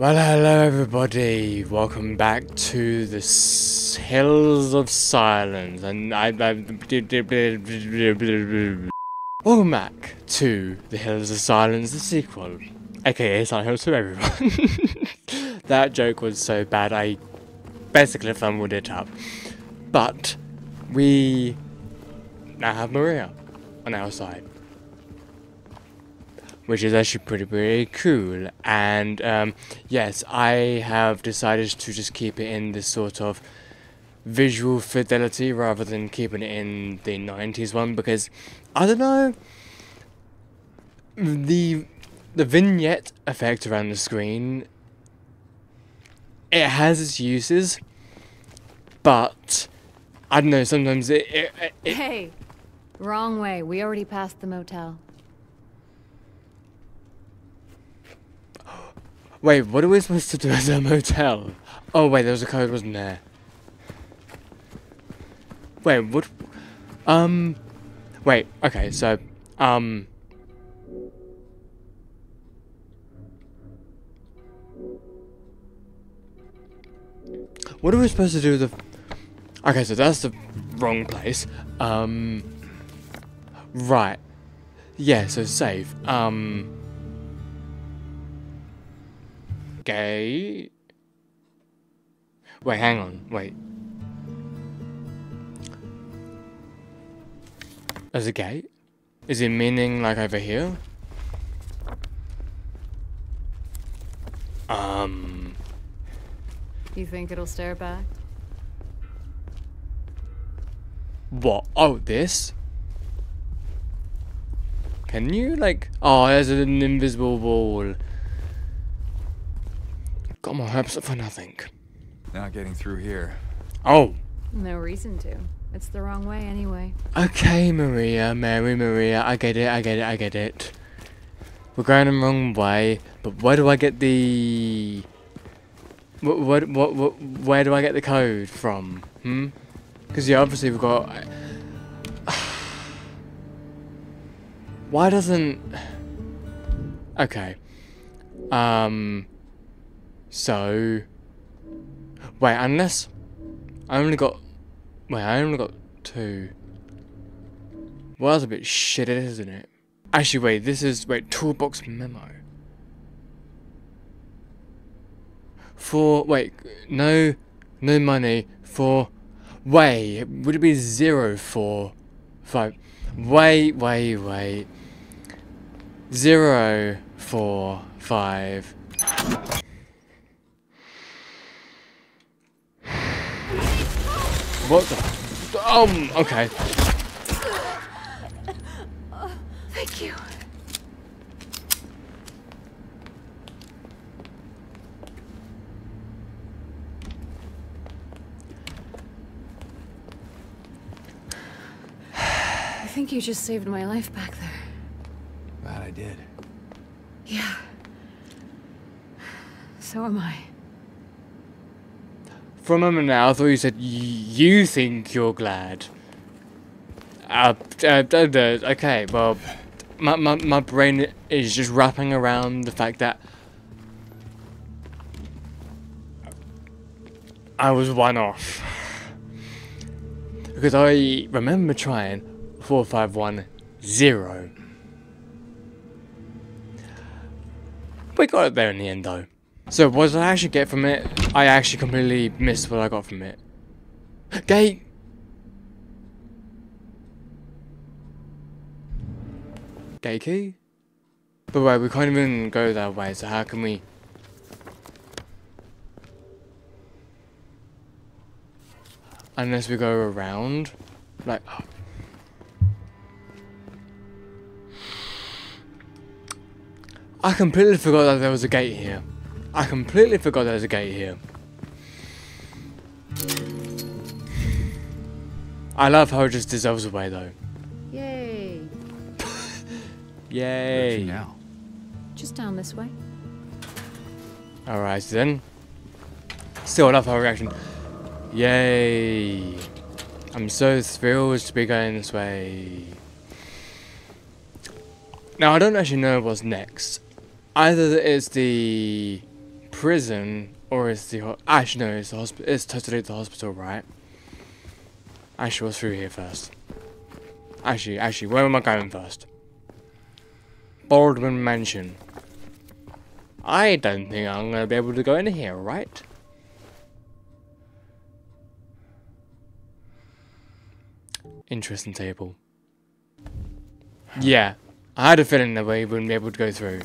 Well, hello everybody. Welcome back to the Hills of Silence, and I, I welcome back to the Hills of Silence, the sequel, aka Silent Hills to everyone. that joke was so bad, I basically fumbled it up. But we now have Maria on our side which is actually pretty pretty cool. And um, yes, I have decided to just keep it in this sort of visual fidelity rather than keeping it in the 90s one because I don't know the the vignette effect around the screen it has its uses but I don't know sometimes it, it, it Hey, wrong way. We already passed the motel. Wait, what are we supposed to do as a motel? Oh wait, there was a code, wasn't there? Wait, what? Um, wait. Okay, so um. What are we supposed to do with the? Okay, so that's the wrong place. Um. Right. Yeah. So save. Um. Gate. Wait, hang on. Wait. There's a gate? Is it meaning like over here? Um. You think it'll stare back? What? Oh, this? Can you, like. Oh, there's an invisible wall. Got my hopes up for nothing. Not getting through here. Oh. No reason to. It's the wrong way anyway. Okay, Maria, Mary, Maria, I get it, I get it, I get it. We're going the wrong way, but where do I get the... What, what, what, what, where do I get the code from? Hmm? Because, yeah, obviously we've got... Why doesn't... Okay. Um... So... Wait, unless... I only got... Wait, I only got two. Well, that's a bit shit, isn't it? Actually, wait, this is... Wait, toolbox memo. For... Wait, no... No money for... Wait, would it be zero for... Five... Wait, wait, wait. Zero, four, five. What the? Um, okay. Thank you. I think you just saved my life back there. Glad I did. Yeah. So am I. For a moment now, I thought you said you think you're glad. Uh, uh, okay, well, my, my, my brain is just wrapping around the fact that I was one off. Because I remember trying 4510. We got it there in the end though. So what did I actually get from it? I actually completely missed what I got from it. Gate! Gate key? But wait, we can't even go that way, so how can we... Unless we go around? Like... I completely forgot that there was a gate here. I completely forgot there's a gate here. I love how it just dissolves away though. Yay. Yay. Now? Just down this way. Alright then. Still love her reaction. Yay. I'm so thrilled to be going this way. Now I don't actually know what's next. Either it's the prison or is the actually no, it's the hospital. It's totally the hospital, right? Actually, what's through here first? Actually, actually, where am I going first? Baldwin Mansion. I don't think I'm gonna be able to go in here, right? Interesting table. Yeah, I had a feeling that we wouldn't be able to go through.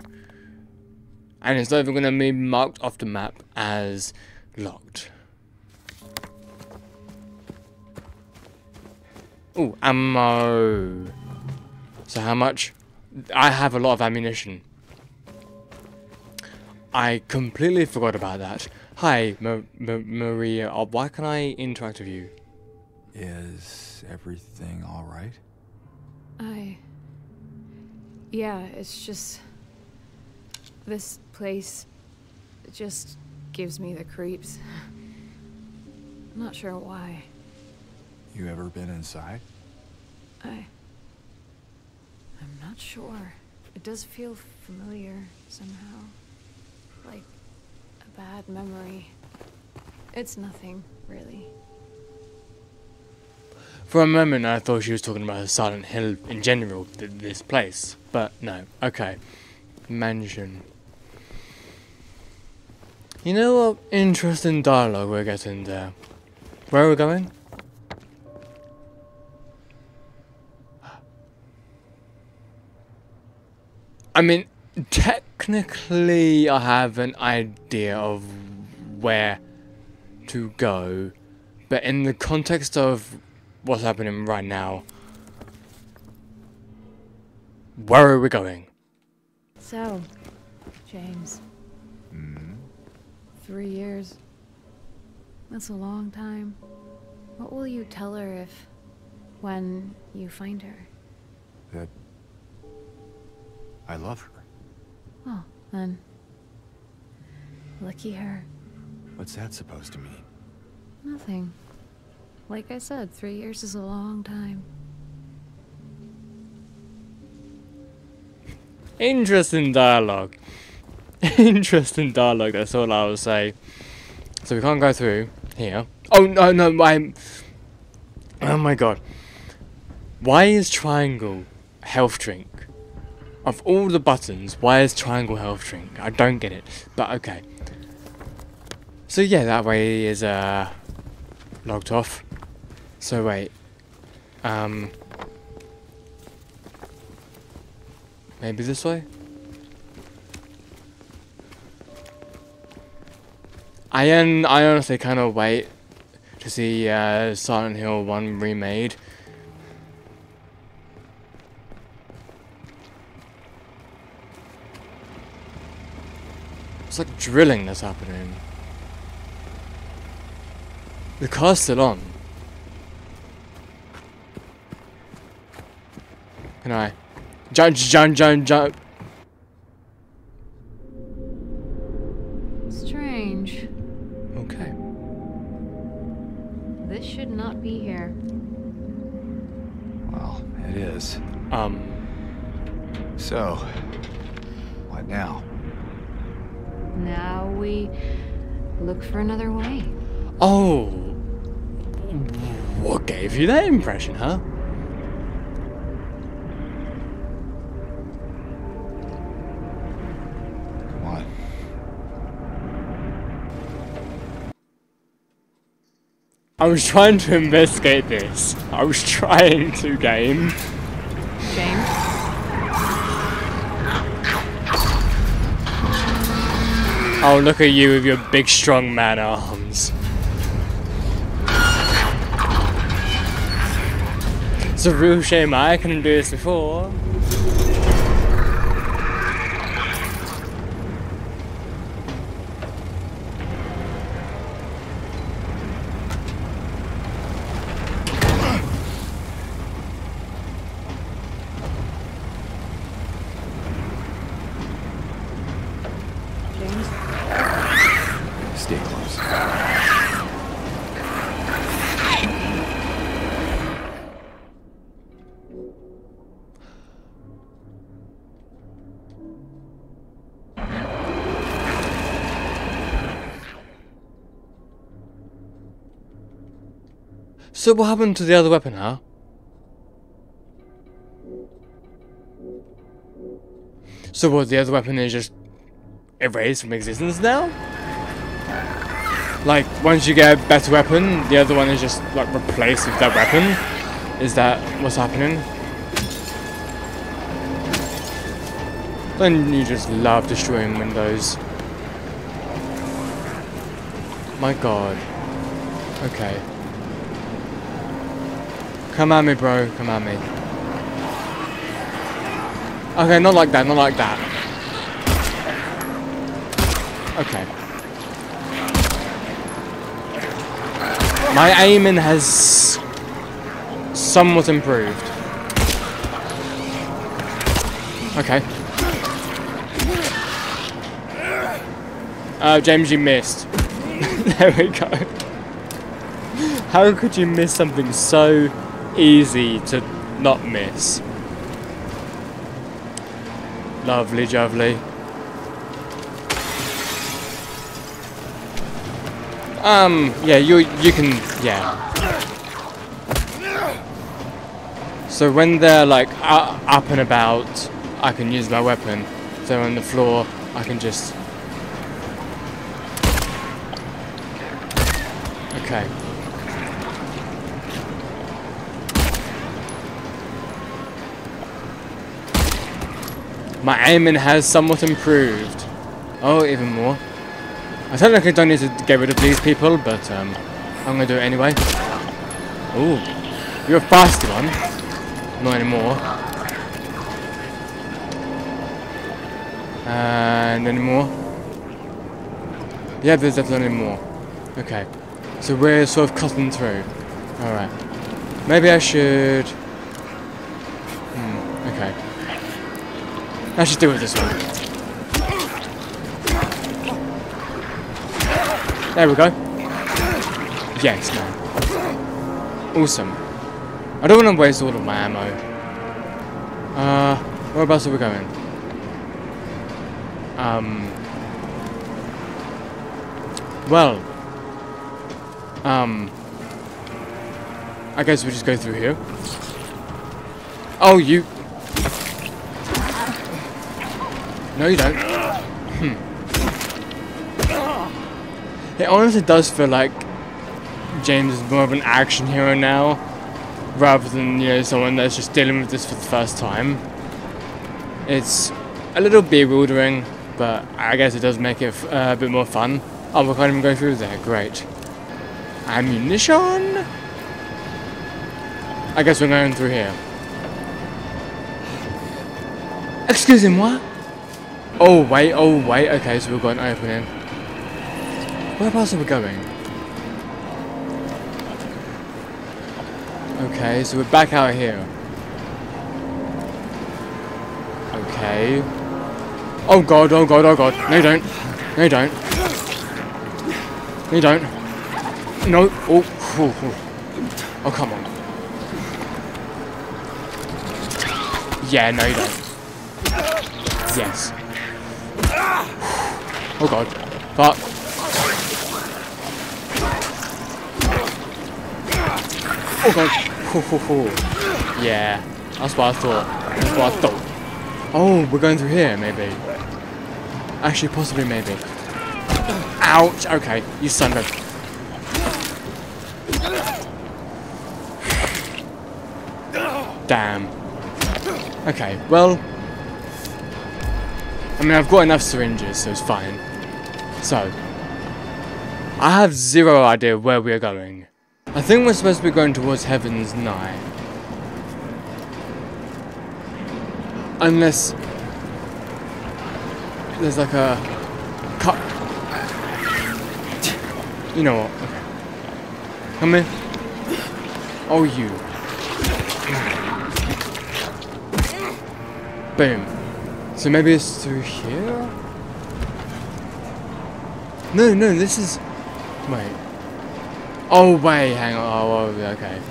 And it's not even gonna be marked off the map as locked. Oh, ammo. So how much? I have a lot of ammunition. I completely forgot about that. Hi, Ma Ma Maria. Uh, why can I interact with you? Is everything all right? I. Yeah, it's just. This place. It just gives me the creeps. I'm not sure why. You ever been inside? I. I'm not sure. It does feel familiar somehow. Like a bad memory. It's nothing, really. For a moment, I thought she was talking about Silent Hill in general, th this place. But no. Okay. Mansion. You know what interesting dialogue we're getting there. Where are we going? I mean, technically, I have an idea of where to go, but in the context of what's happening right now, where are we going? So, James. Three years. That's a long time. What will you tell her if. when you find her? That I love her. Oh, then. Lucky her. What's that supposed to mean? Nothing. Like I said, three years is a long time. Interesting dialogue. Interesting dialogue, that's all I will say. So we can't go through here. Oh no no I'm Oh my god. Why is triangle health drink? Of all the buttons, why is triangle health drink? I don't get it. But okay. So yeah, that way is uh logged off. So wait. Um Maybe this way? I un I honestly kind of wait to see uh, Silent Hill 1 remade. It's like drilling that's happening. The car's still on. Can I? Jump, jump, jump, jump. This should not be here. Well, it is. Um, So, what now? Now we look for another way. oh. What gave you that impression, huh? I was trying to investigate this. I was trying to game. James? Oh, look at you with your big strong man arms. It's a real shame I couldn't do this before. So what happened to the other weapon, huh? So what, the other weapon is just erased from existence now? Like, once you get a better weapon, the other one is just, like, replaced with that weapon? Is that what's happening? Then you just love destroying windows. My god. Okay. Come at me, bro. Come at me. Okay, not like that, not like that. Okay. My aiming has somewhat improved. Okay. Uh, James, you missed. there we go. How could you miss something so easy to not miss? Lovely, lovely. Um, yeah, you you can, yeah. So when they're like uh, up and about, I can use my weapon. If they're on the floor, I can just. Okay. My aiming has somewhat improved. Oh, even more. I technically don't need to get rid of these people, but um, I'm gonna do it anyway. Ooh, you're a fasty one. Not anymore. And any more? Yeah, there's definitely more. Okay, so we're sort of cutting through. Alright. Maybe I should... Hmm, okay. I should do it this way. There we go. Yes, man. Awesome. I don't want to waste all of my ammo. Uh, whereabouts are we going? Um. Well. Um. I guess we just go through here. Oh, you. No, you don't. Hmm. It honestly does feel like James is more of an action hero now, rather than you know someone that's just dealing with this for the first time. It's a little bewildering, but I guess it does make it uh, a bit more fun. Oh, we can't even go through there. Great. Ammunition. I guess we're going through here. Excuse me, what? Oh wait, oh wait. Okay, so we've got an opening. Whereabouts are we going? Okay, so we're back out here. Okay. Oh god, oh god, oh god. No, you don't. No, you don't. No, you don't. No. Oh, oh, oh. oh come on. Yeah, no, you don't. Yes. Oh god. Fuck. Oh god. Ho, ho, ho. Yeah. That's what I thought. That's what I thought. Oh, we're going through here, maybe. Actually, possibly, maybe. Ouch! Okay, you of. Damn. Okay, well... I mean, I've got enough syringes, so it's fine. So... I have zero idea where we are going. I think we're supposed to be going towards Heaven's Night. Unless... There's like a... Cut... You know what, okay. Come in. Oh, you. Boom. So maybe it's through here? No, no, this is... Wait. Oh, wait, hang on. Oh, oh okay.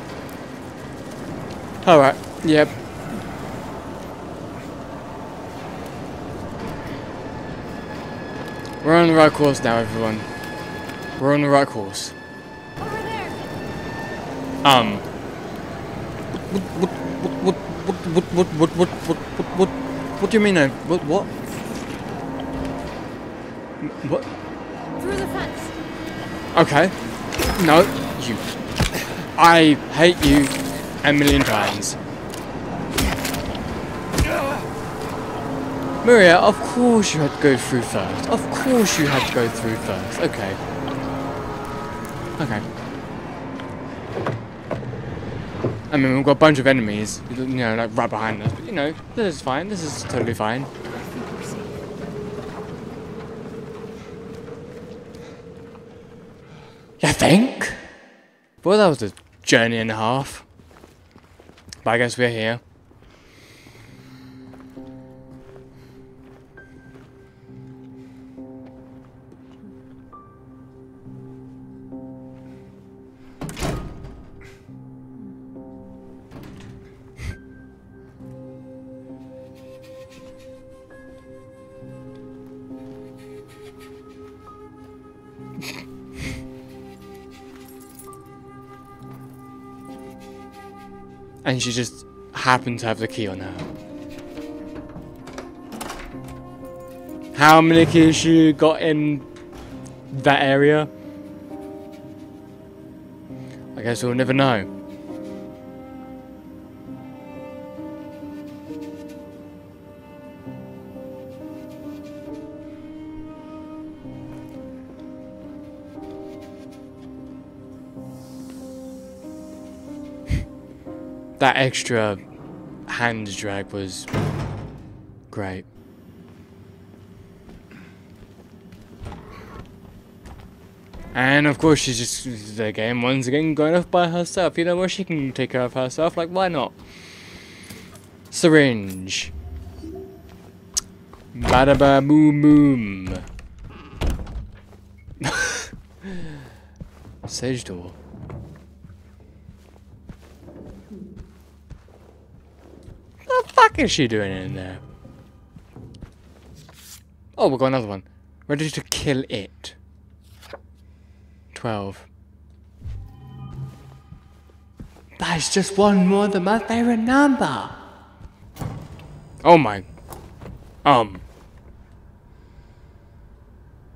Alright, yep. We're on the right course now, everyone. We're on the right course. Over there. Um. What, what, what, what, what, what, what, what, what, what, what, what do you mean? What, what? What? Through the fence. Okay. No, you. I hate you a million times. Maria, of course you had to go through first. Of course you had to go through first. Okay. Okay. I mean, we've got a bunch of enemies, you know, like right behind us, but you know, this is fine. This is totally fine. I think we're safe. You think? Well, that was a journey and a half. But I guess we're here. And she just happened to have the key on her. How many keys she got in that area? I guess we'll never know. That extra hand drag was great. And of course, she's just the game once again going off by herself. You know where she can take care of herself. Like, why not? Syringe. Bada ba boom boom. Sage door. The fuck is she doing in there? Oh, we've got another one. Ready to kill it. 12. That's just one more than my favorite number. Oh my. Um.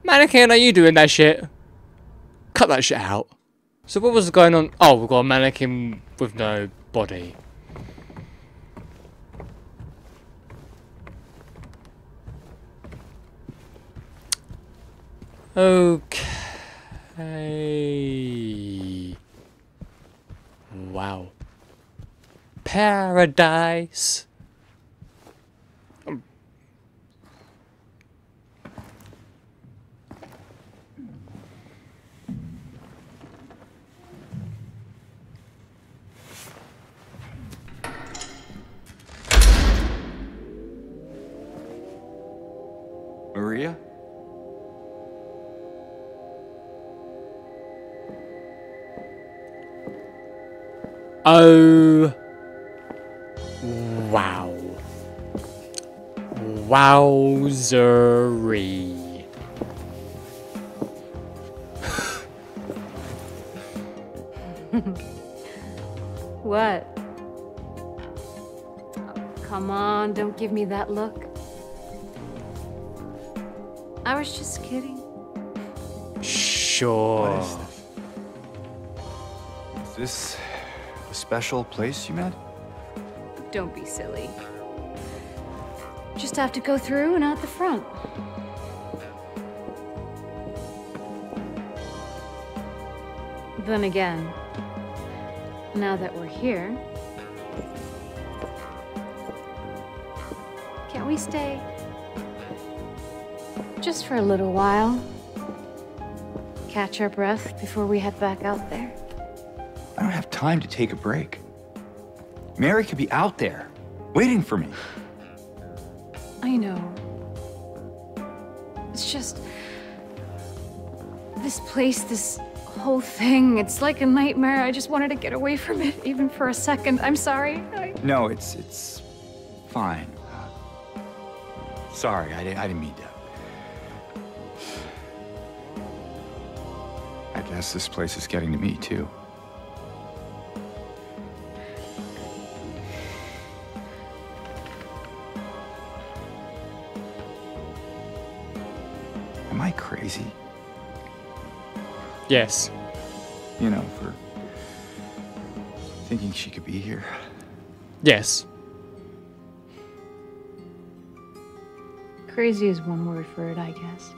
Mannequin, are you doing that shit? Cut that shit out. So what was going on? Oh, we've got a mannequin with no body. Okay. Wow. Paradise. Maria? Oh. Wow. Wowzery. What? Oh, come on, don't give me that look. I was just kidding. Sure. What is this? Is this a special place you met? Don't be silly. Just have to go through and out the front. Then again, now that we're here, can't we stay? Just for a little while. Catch our breath before we head back out there. I don't have time to take a break. Mary could be out there, waiting for me. I know. It's just. This place, this whole thing, it's like a nightmare. I just wanted to get away from it, even for a second. I'm sorry. I... No, it's it's fine. Sorry, I, didn't- I didn't mean to. I guess this place is getting to me too. Yes. You know, for thinking she could be here. Yes. Crazy is one word for it, I guess.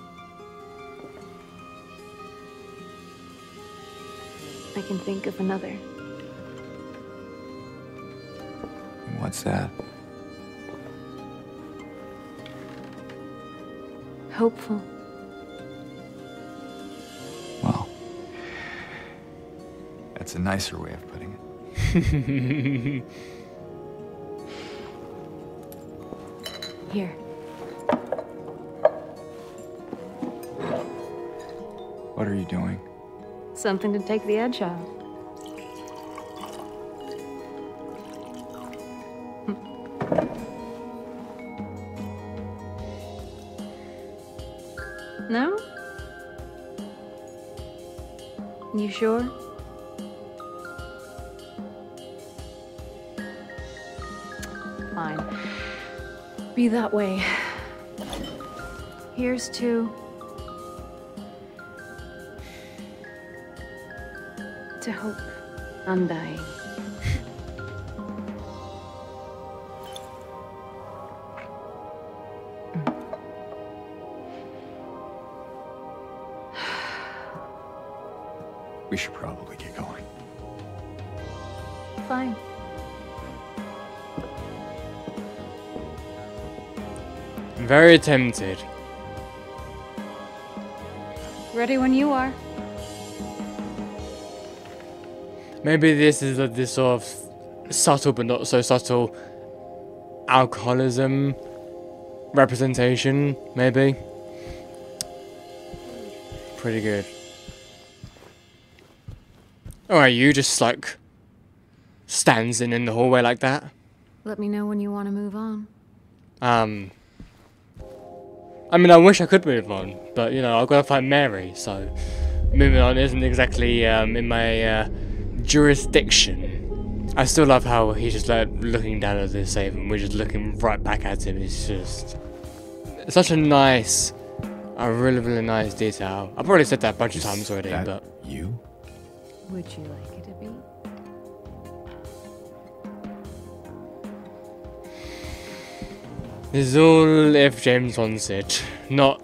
I can think of another. What's that? Hopeful. That's a nicer way of putting it. Here. What are you doing? Something to take the edge off. Hmm. No? You sure? Be that way. Here's to. To hope. Undying. Very tempted. Ready when you are. Maybe this is a, this sort of subtle but not so subtle alcoholism representation, maybe. Pretty good. Alright, you just like stands in in the hallway like that. Let me know when you want to move on. Um, I mean, I wish I could move on, but you know, I've got to find Mary, so moving on isn't exactly um, in my uh, jurisdiction. I still love how he's just like looking down at this save, and we're just looking right back at him. It's just it's such a nice, a really really nice detail. I've already said that a bunch of times already, that but you? Would you like it is all if James wants it, not.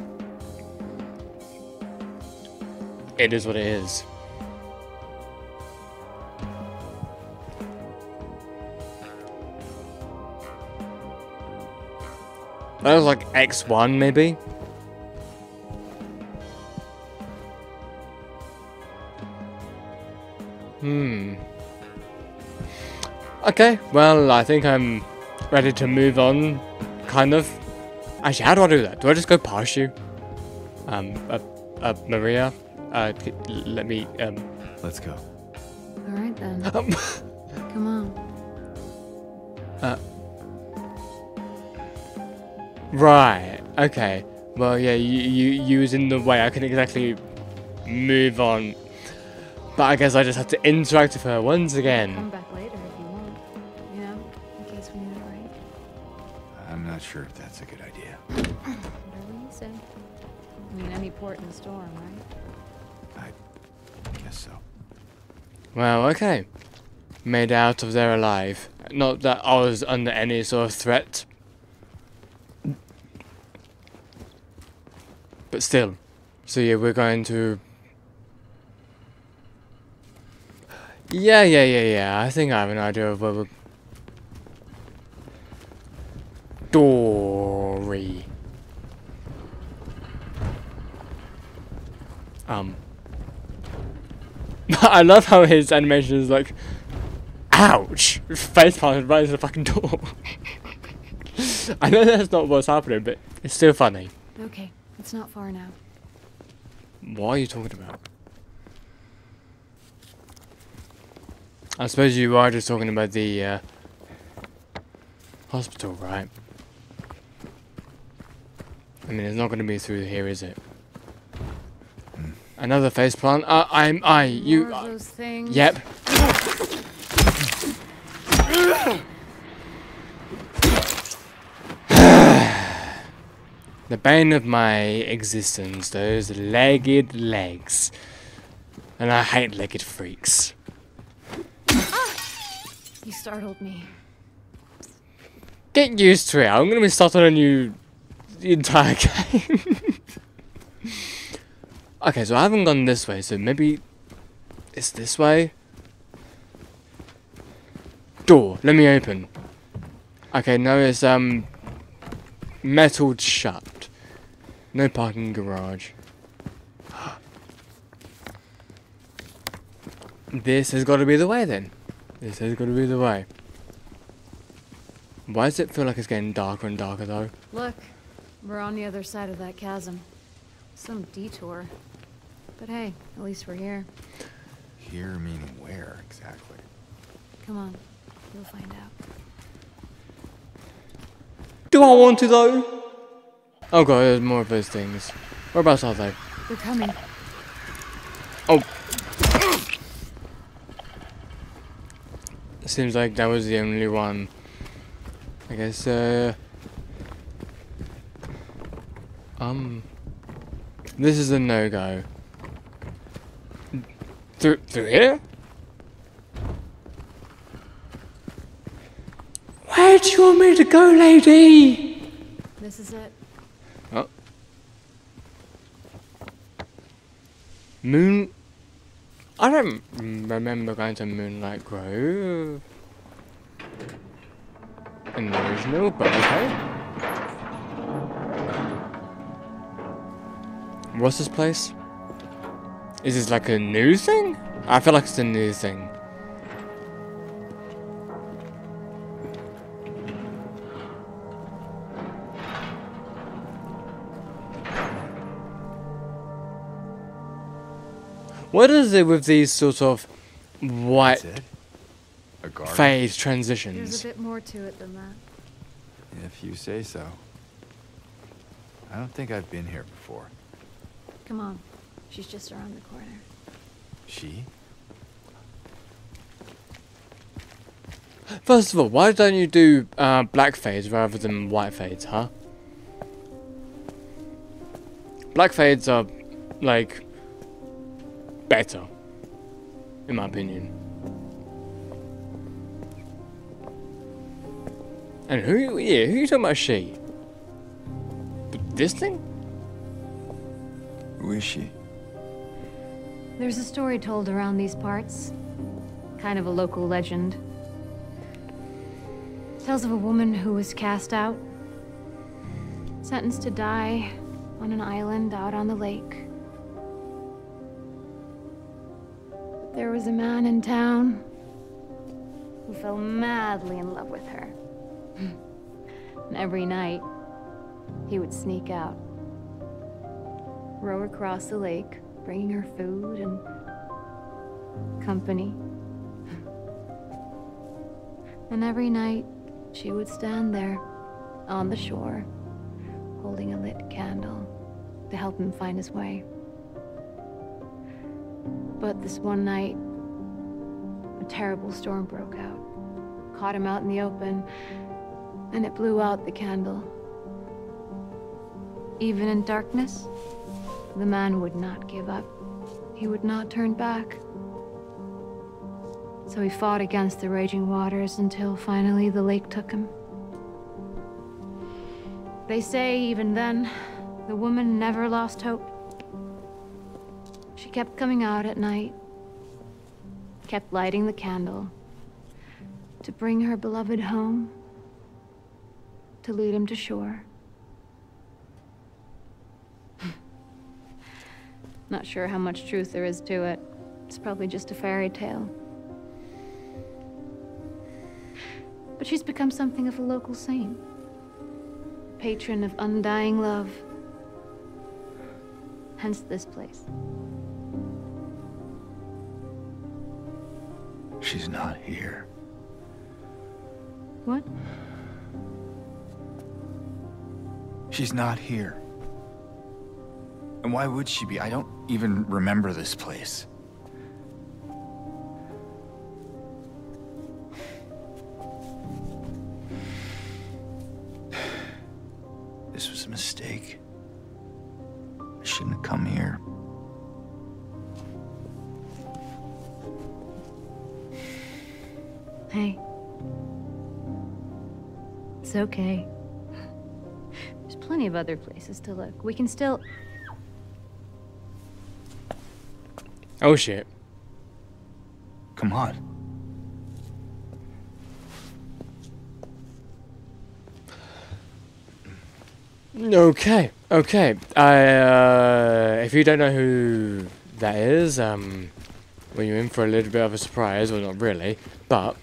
It is what it is. That was like X1 maybe? Hmm. Okay, well, I think I'm ready to move on, kind of. Actually, how do I do that? Do I just go past you? Um, uh, uh Maria? Uh, let me, um, Let's go. All right then. um Come on. Uh... Right. Okay. Well, yeah. You you you was in the way. I couldn't exactly move on, but I guess I just have to interact with her once Come again. That's a good idea. Whatever you say. I mean, any port in the storm, right? I guess so. Well, okay. Made out of there alive. Not that I was under any sort of threat. But still. So yeah, we're going to. Yeah, yeah, yeah, yeah. I think I have an idea of where we're. Dory. Um. I love how his animation is like, ouch! Face planted right into the fucking door. I know that's not what's happening, but it's still funny. Okay, it's not far now. What are you talking about? I suppose you are just talking about the uh, hospital, right? I mean, it's not going to be through here, is it? Another face plant. Uh, I'm I. You. Uh, things. Yep. the bane of my existence, those legged legs. And I hate legged freaks. You startled me. Get used to it. I'm gonna be starting a new the entire game. okay, so I haven't gone this way, so maybe it's this way. Door, let me open. Okay, no, it's um metal shut. No parking garage. this has got to be the way then. This has got to be the way. Why does it feel like it's getting darker and darker though? Look, we're on the other side of that chasm. Some detour. But hey, at least we're here. Here meaning where exactly? Come on, you'll find out. Do I want to though? Oh god, there's more of those things. Whereabouts are they? They're coming. Oh. Seems like that was the only one. I guess, uh... Um... This is a no-go. Through, through here? Where do you want me to go, lady? This is it. Oh. Moon. I don't remember going to Moonlight Grove in the original, but okay. What's this place? Is this like a new thing? I feel like it's a new thing. What is it with these sort of white That's? A phase transitions. There's a bit more to it than that. If you say so. I don't think I've been here before. Come on. She's just around the corner. She? First of all, why don't you do uh, black fades rather than white fades, huh? Black fades are, like, better, in my opinion. And who, yeah, who you talking about she? This thing? Who is she? There's a story told around these parts. Kind of a local legend. Tells of a woman who was cast out, sentenced to die on an island out on the lake. But there was a man in town who fell madly in love with her. and every night, he would sneak out, row across the lake, bringing her food and company. And every night, she would stand there on the shore, holding a lit candle to help him find his way. But this one night, a terrible storm broke out, caught him out in the open, and it blew out the candle. Even in darkness, the man would not give up. He would not turn back. So he fought against the raging waters until finally the lake took him. They say even then, the woman never lost hope. She kept coming out at night, kept lighting the candle to bring her beloved home, to lead him to shore. Not sure how much truth there is to it. It's probably just a fairy tale. But she's become something of a local saint. Patron of undying love. Hence this place. She's not here. What? She's not here. And why would she be? I don't even remember this place. This was a mistake. I shouldn't have come here. Hey. It's okay. There's plenty of other places to look. We can still... Oh shit. Come on. Okay, okay. I, uh, if you don't know who that is, um, well, you're in for a little bit of a surprise. Well, not really, but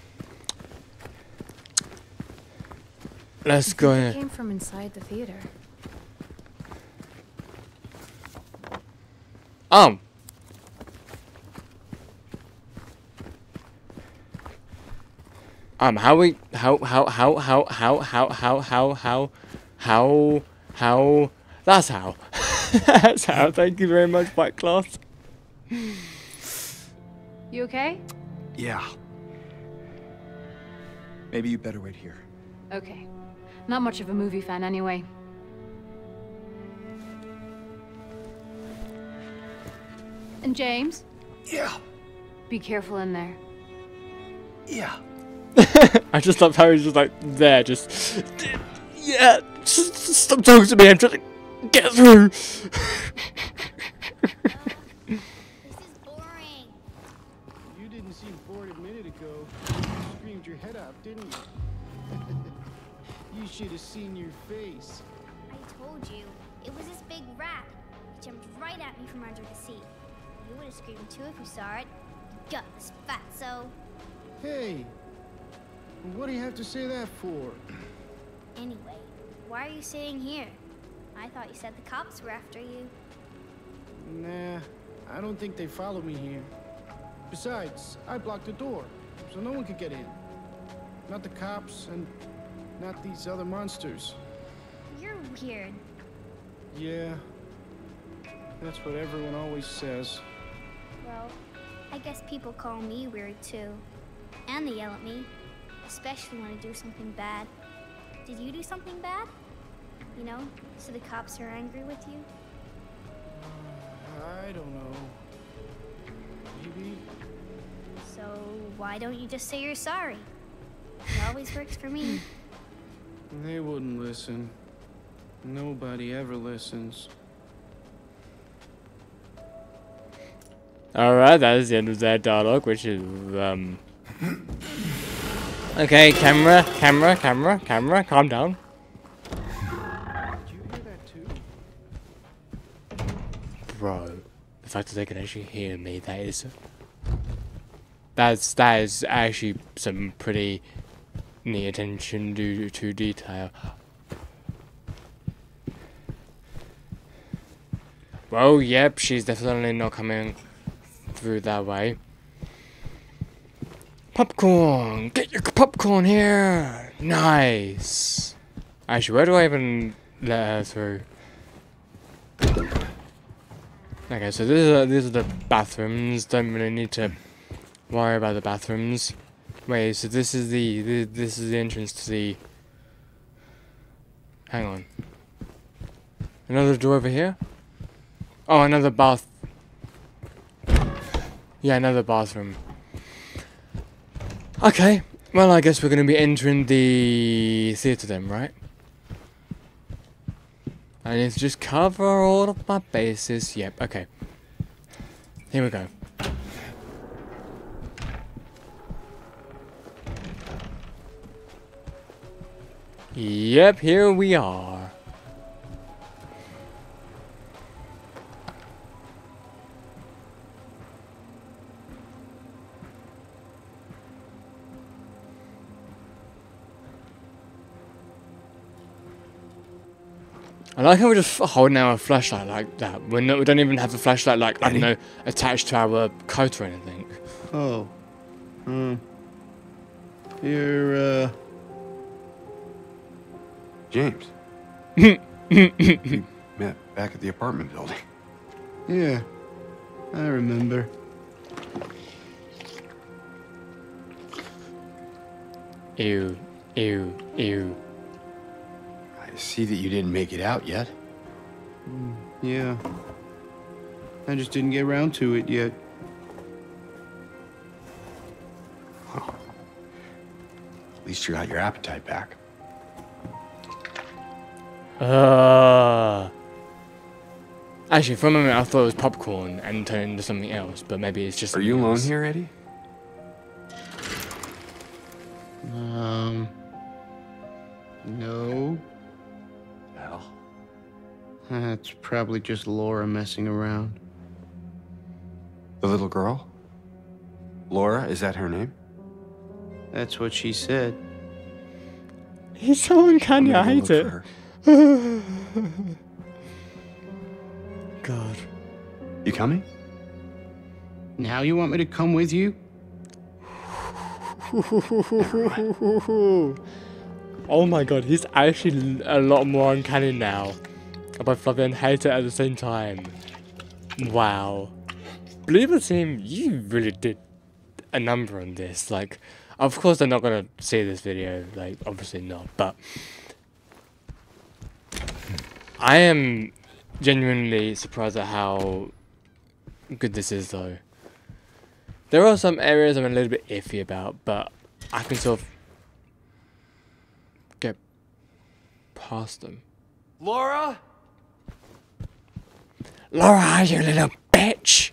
let's go. It in- came from inside the theater. Um. Um, how we, how, how, how, how, how, how, how, how, how, how, how, that's how. that's how. Thank you very much, White Cloth. You okay? Yeah. Maybe you better wait here. Okay. Not much of a movie fan anyway. And James, Yeah. be careful in there. Yeah. I just love how he's just like there, just yeah. Just, just stop talking to me. I'm trying to get through. This is boring. You didn't seem bored a minute ago. You screamed your head off, didn't you? you should have seen your face. I told you. It was this big rat. It jumped right at me from under the seat. You would have screamed too if you saw it. Gutless fatso. Hey, what do you have to say that for? Anyway, why are you sitting here? I thought you said the cops were after you. Nah, I don't think they follow me here. Besides, I blocked the door, so no one could get in. Not the cops, and not these other monsters. You're weird. Yeah, that's what everyone always says. Well, I guess people call me weird too. And they yell at me. Especially when I do something bad. Did you do something bad? You know, so the cops are angry with you? I don't know. Maybe. So why don't you just say you're sorry? It always works for me. They wouldn't listen. Nobody ever listens. Alright, that is the end of that dialogue, which is, um... Okay, camera, camera, camera, camera, calm down. Bro, the fact that they can actually hear me, that is... That's, that is actually some pretty neat attention to, to detail. Well, yep, she's definitely not coming through that way. Popcorn! Get your popcorn here! Nice! Actually, where do I even let her through? Okay, so these are these are the bathrooms. Don't really need to worry about the bathrooms. Wait, so this is the, the this is the entrance to the. Hang on. Another door over here. Oh, another bath. Yeah, another bathroom. Okay, well, I guess we're gonna be entering the theater then, right? I need to just cover all of my bases. Yep, okay. Here we go. Yep, here we are. I like how we're just f- holding our flashlight like that. We're not, we don't even have the flashlight like I don't know attached to our coat or anything. Oh. Hmm. You're, uh. James. we met back at the apartment building. Yeah. I remember. Ew, ew, ew. I see that you didn't make it out yet. Yeah. I just didn't get around to it yet. Well, At least you got your appetite back. Uh, actually, for a moment I thought it was popcorn and turned into something else, but maybe it's just. Are you something alone else. here, Eddie? That's probably just Laura messing around. The little girl? Laura, is that her name? That's what she said. He's so uncanny. I'm I gonna go hate it. God. You coming? Now you want me to come with you? oh my god, he's actually a lot more uncanny now. I both love it and hate it at the same time. Wow. Bloober Team, you really did a number on this. Like, of course they're not gonna see this video, like, obviously not, but I am genuinely surprised at how good this is though. There are some areas I'm a little bit iffy about, but I can sort of get past them. Laura? Laura, you little bitch!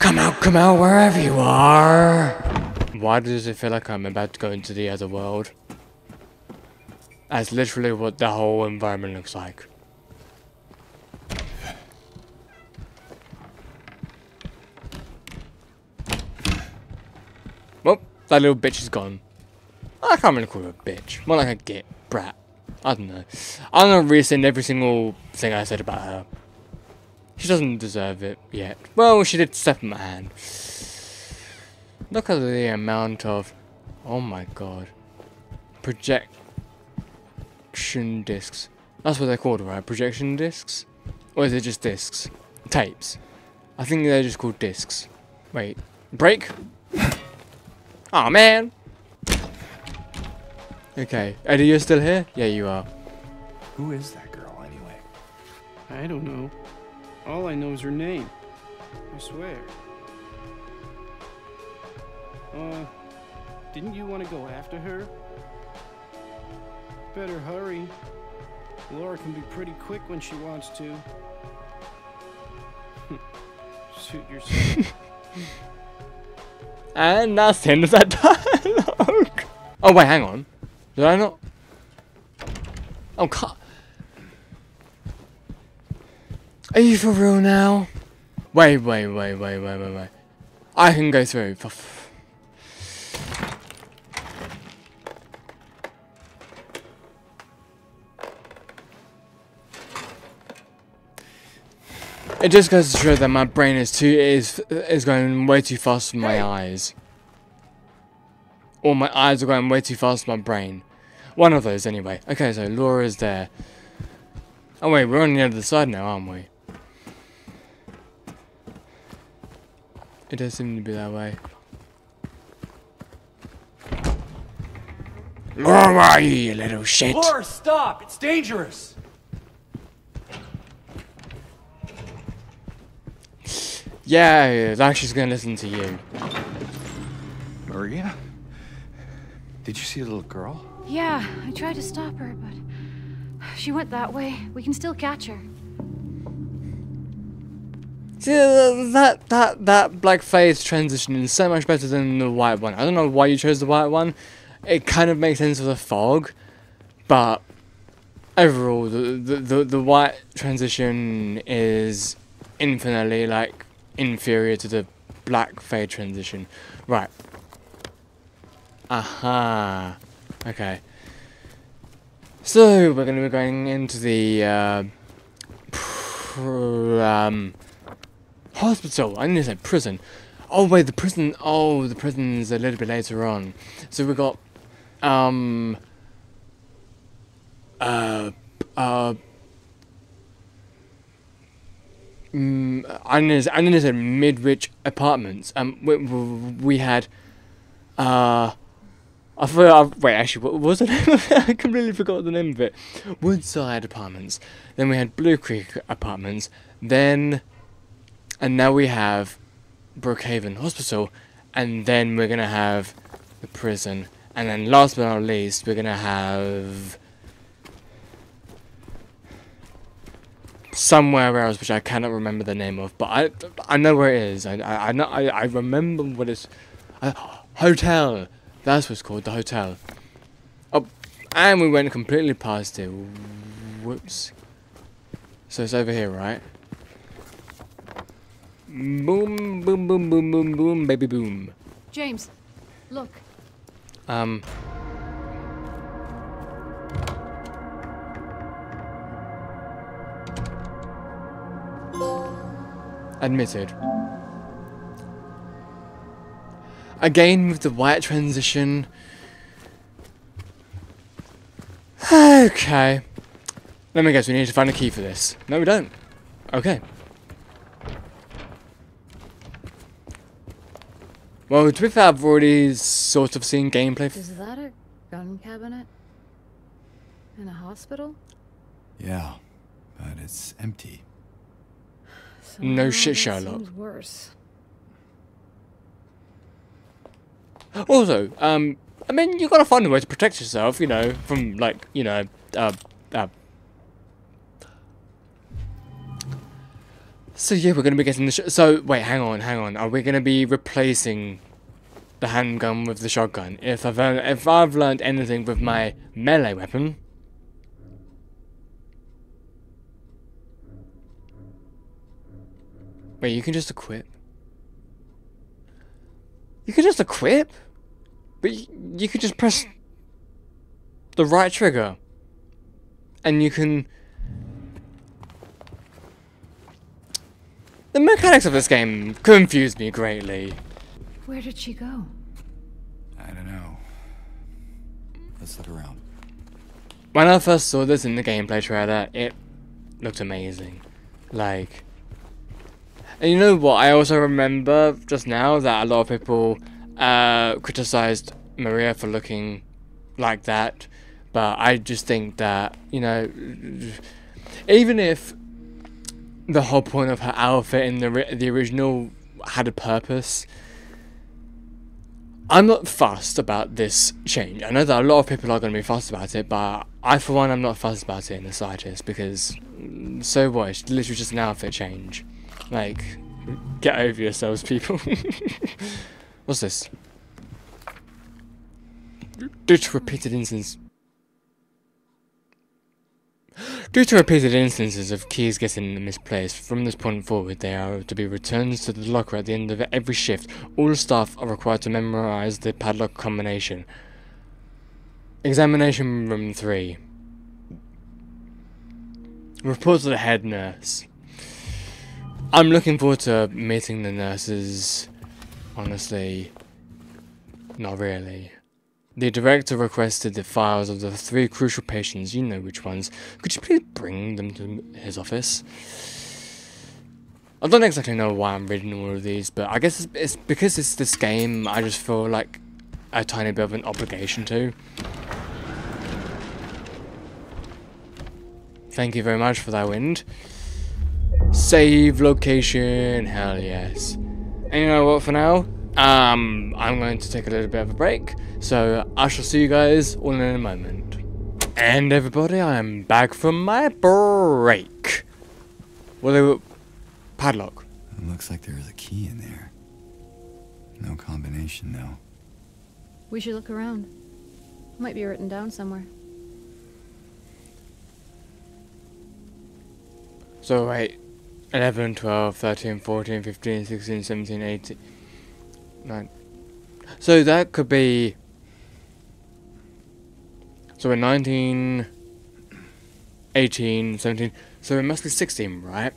Come out, come out, wherever you are! Why does it feel like I'm about to go into the other world? That's literally what the whole environment looks like. Well, that little bitch is gone. I can't really call her a bitch. More like a git, brat. I don't know. I'm gonna rescind every single thing I said about her. She doesn't deserve it yet. Well, she did step in my hand. Look at the amount of. Oh my god. Projection discs. That's what they're called, right? Projection discs? Or is it just discs? Tapes. I think they're just called discs. Wait. Break? oh man! Okay. Eddie, you're still here? Yeah, you are. Who is that girl anyway? I don't know. All I know is her name. I swear. Uh, didn't you want to go after her? Better hurry. Laura can be pretty quick when she wants to. Suit yourself. And that's the end of that dialogue. Oh wait, hang on. Did I not? Oh, cut. Are you for real now? Wait, wait, wait, wait, wait, wait, wait. I can go through. It just goes to show that my brain is too is is going way too fast for my eyes. Or my eyes are going way too fast for my brain. One of those anyway. Okay, so Laura's there. Oh wait, we're on the other side now, aren't we? It does seem to be that way. Laura, you little shit! Laura, stop! It's dangerous! Yeah, like she's gonna listen to you. Maria? Did you see the little girl? Yeah, I tried to stop her, but she went that way. We can still catch her. See, uh, that that that black phase transition is so much better than the white one. I don't know why you chose the white one. It kind of makes sense with the fog, but overall, the the the, the white transition is infinitely like inferior to the black fade transition. Right. Aha. Okay. So we're gonna be going into the uh, um hospital. I need to say prison. Oh wait, the prison. Oh, the prison's a little bit later on. So we've got um uh uh. Mm, I to, to say Midwich Apartments. Um, we, we had uh. I forgot. Wait, actually, what was the name of it? I completely forgot the name of it. Woodside Apartments. Then we had Blue Creek Apartments. Then, and now we have Brookhaven Hospital, and then we're gonna have the prison. And then last but not least, we're gonna have somewhere else which I cannot remember the name of, but I I know where it is. I I, I know I, I remember what it's uh, hotel. That's what's called the hotel. Oh, and we went completely past it. Whoops. So it's over here, right? Boom, boom, boom, boom, boom, boom, baby boom. James, look. Um. Admitted. Again with the white transition. Okay. Let me guess, we need to find a key for this. No, we don't. Okay. Well, to be fair, I've already sort of seen gameplay. Is that a gun cabinet? In a hospital? Yeah, but it's empty. No shit, that Sherlock. Seems worse. Also, um, I mean, you gotta find a way to protect yourself, you know, from like, you know, uh, uh. So yeah, we're gonna be getting the. So wait, hang on, hang on. Are we gonna be replacing the handgun with the shotgun? If I've if I've learned anything with my melee weapon. Wait, you can just equip. You can just equip. But you, you could just press the right trigger. And you can... The mechanics of this game confuse me greatly. Where did she go? I don't know. Let's look around. When I first saw this in the gameplay trailer, it looked amazing. Like... And you know what, I also remember just now that a lot of people uh, criticized Maria for looking like that. But I just think that, you know, even if the whole point of her outfit in the the original had a purpose, I'm not fussed about this change. I know that a lot of people are going to be fussed about it, but I, for one, I'm not fussed about it in the slightest because so what? It's literally just an outfit change. Like, get over yourselves, people. What's this? Due to repeated instances. Due to repeated instances of keys getting misplaced, from this point forward they are to be returned to the locker at the end of every shift. All staff are required to memorize the padlock combination. Examination room 3. Report to the head nurse. I'm looking forward to meeting the nurses. Honestly, not really. The director requested the files of the three crucial patients. You know which ones. Could you please bring them to his office? I don't exactly know why I'm reading all of these, but I guess it's, it's because it's this game. I just feel like a tiny bit of an obligation to. Thank you very much for that wind. Save location, hell yes. And you know what, for now, um, I'm going to take a little bit of a break, so I shall see you guys all in a moment. And everybody, I am back from my break. Well, they were padlock. It looks like there is a key in there. No combination, though. We should look around. Might be written down somewhere. So wait, 11, 12, 13, 14, 15, 16, 17, 18, 9. So that could be. So we're 19, 18, 17. So it must be 16, right?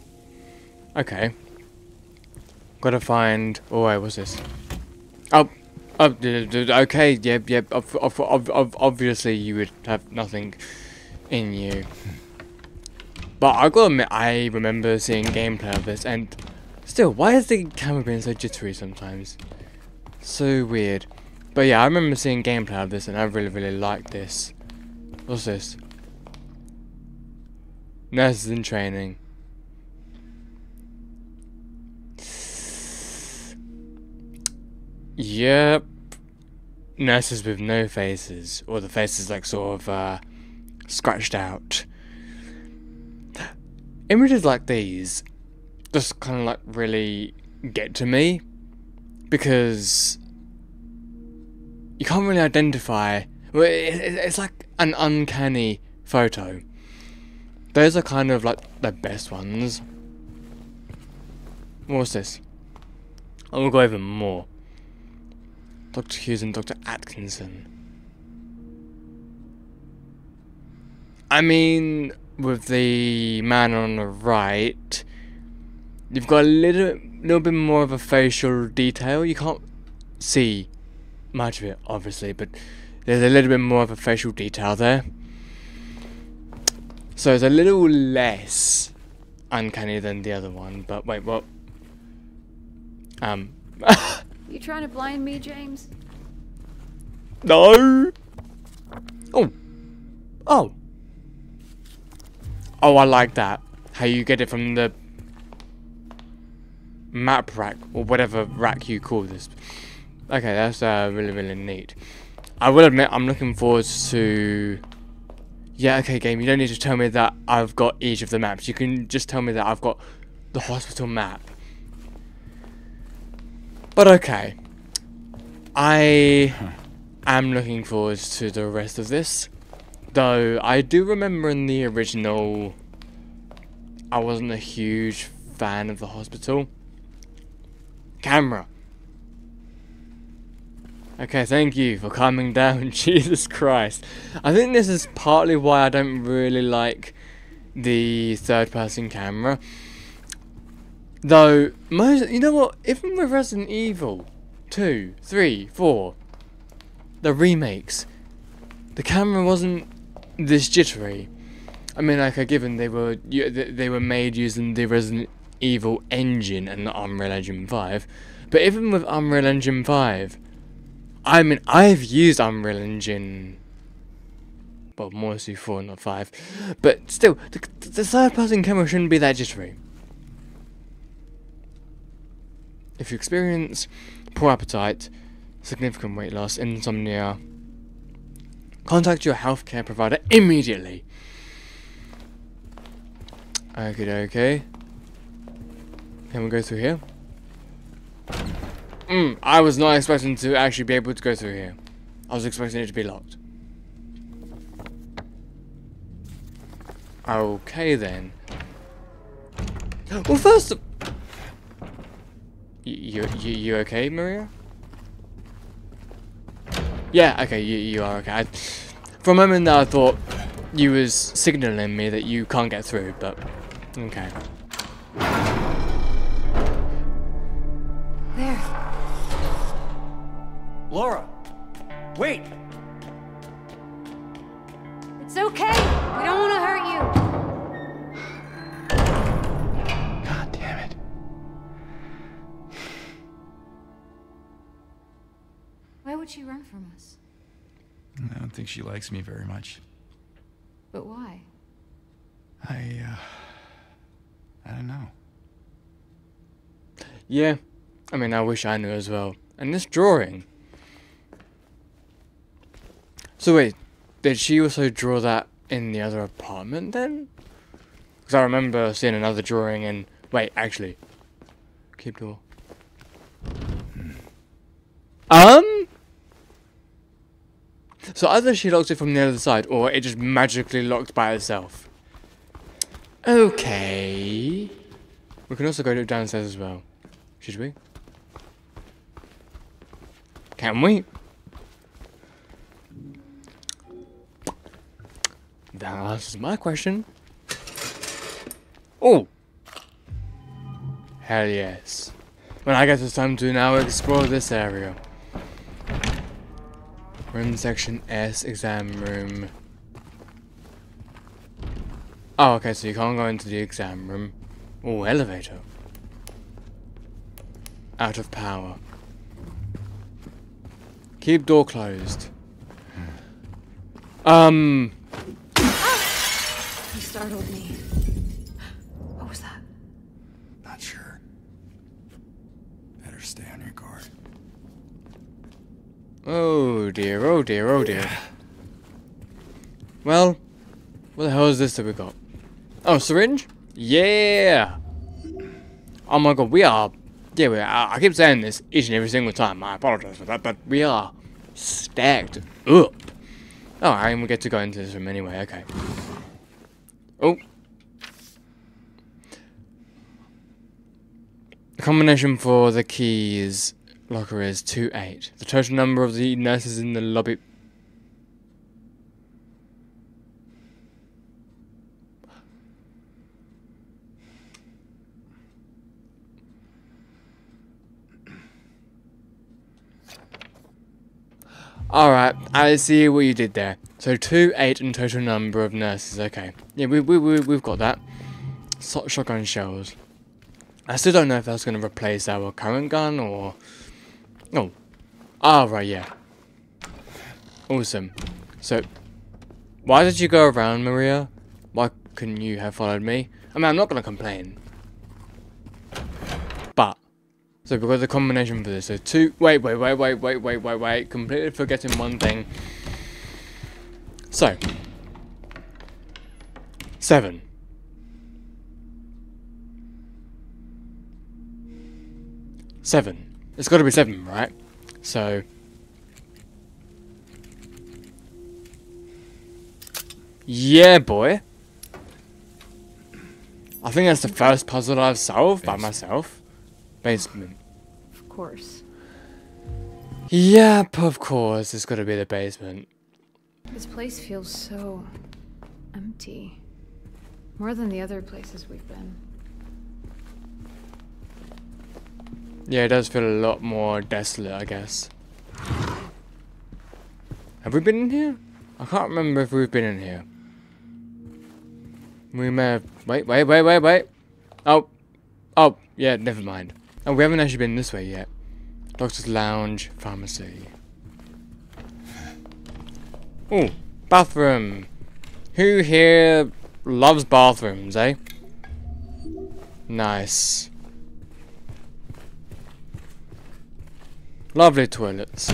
Okay. Gotta find. Oh, wait, what's this? Oh, oh, okay, yep, yep. Ob- ob- ob- ob- obviously, you would have nothing in you. But I gotta admit, I remember seeing gameplay of this, and still, why is the camera being so jittery sometimes? So weird. But yeah, I remember seeing gameplay of this, and I really, really liked this. What's this? Nurses in training. Yep. nurses with no faces, or the faces like sort of uh, scratched out. Images like these just kind of like really get to me because you can't really identify. It's like an uncanny photo. Those are kind of like the best ones. What's this? Oh, I will go over more. Dr. Hughes and Dr. Atkinson. I mean, with the man on the right, you've got a little, little bit more of a facial detail. You can't see much of it, obviously, but there's a little bit more of a facial detail there. So it's a little less uncanny than the other one, but wait, what? Um. You trying to blind me, James? no! Oh. Oh. Oh, I like that. How you get it from the map rack, or whatever rack you call this. Okay, that's uh, really, really neat. I will admit, I'm looking forward to... Yeah, okay, game, you don't need to tell me that I've got each of the maps. You can just tell me that I've got the hospital map. But okay. I am looking forward to the rest of this. Though, I do remember in the original, I wasn't a huge fan of the hospital. Camera. Okay, thank you for coming down, Jesus Christ. I think this is partly why I don't really like the third person camera. Though, most, you know what, even with Resident Evil 2, 3, 4, the remakes, the camera wasn't this jittery. I mean, like, given they were they were made using the Resident Evil engine and not Unreal Engine 5, but even with Unreal Engine 5, I mean, I've used Unreal Engine. Well, mostly 4, not 5. But still, the, the third person camera shouldn't be that jittery. If you experience poor appetite, significant weight loss, insomnia, contact your healthcare provider immediately. Okay, okay. Can we go through here? Mm, I was not expecting to actually be able to go through here. I was expecting it to be locked. Okay then. Well, first. of- You you you okay, Maria? Yeah. Okay. You you are okay. I, for a moment there, I thought you was signaling me that you can't get through, but okay. There. Laura! Wait! It's okay. We don't want to hurt you. Why would she run from us? I don't think she likes me very much. But why? I, uh. I don't know. Yeah. I mean, I wish I knew as well. And this drawing. So wait, did she also draw that in the other apartment then? Because I remember seeing another drawing and wait, actually, keep door. Um. So either she locked it from the other side, or it just magically locked by itself. Okay. We can also go downstairs as well. Should we? Can we? That answers my question. Oh! Hell yes. Well, I guess it's time to now explore this area. We're in section S, exam room. Oh, okay, so you can't go into the exam room. Oh, elevator. Out of power. Keep door closed. Um, You startled me. What was that? Not sure. Better stay on your guard. Oh dear, oh dear, oh dear. Well, what the hell is this that we got? Oh, syringe? Yeah! Oh my god, we are... Yeah, we are, I keep saying this each and every single time. I apologize for that, but we are stacked up. Oh, and we get to go into this room anyway, okay. Oh. The combination for the keys locker is 2-8. The total number of the nurses in the lobby... Alright, I see what you did there. So 2, 8 in total number of nurses, okay. Yeah, we, we, we, we've got that. So shotgun shells. I still don't know if that's going to replace our current gun or... Oh. Ah, oh, right, yeah. Awesome. So, why did you go around, Maria? Why couldn't you have followed me? I mean, I'm not going to complain. But, so we've got the combination for this. So two, wait, wait, wait, wait, wait, wait, wait, wait. Completely forgetting one thing. So, seven. Seven. It's got to be seven, right? So, yeah, boy. I think that's the first puzzle I've solved by myself. Basement. Of course. Yep, of course. It's got to be the basement. This place feels so empty. More than the other places we've been. Yeah, it does feel a lot more desolate, I guess. Have we been in here? I can't remember if we've been in here. We may have... Wait, wait, wait, wait, wait. Oh. Oh, yeah, never mind. Oh, we haven't actually been this way yet. Doctor's Lounge, Pharmacy. Oh, bathroom. Who here loves bathrooms, eh? Nice. Lovely toilets.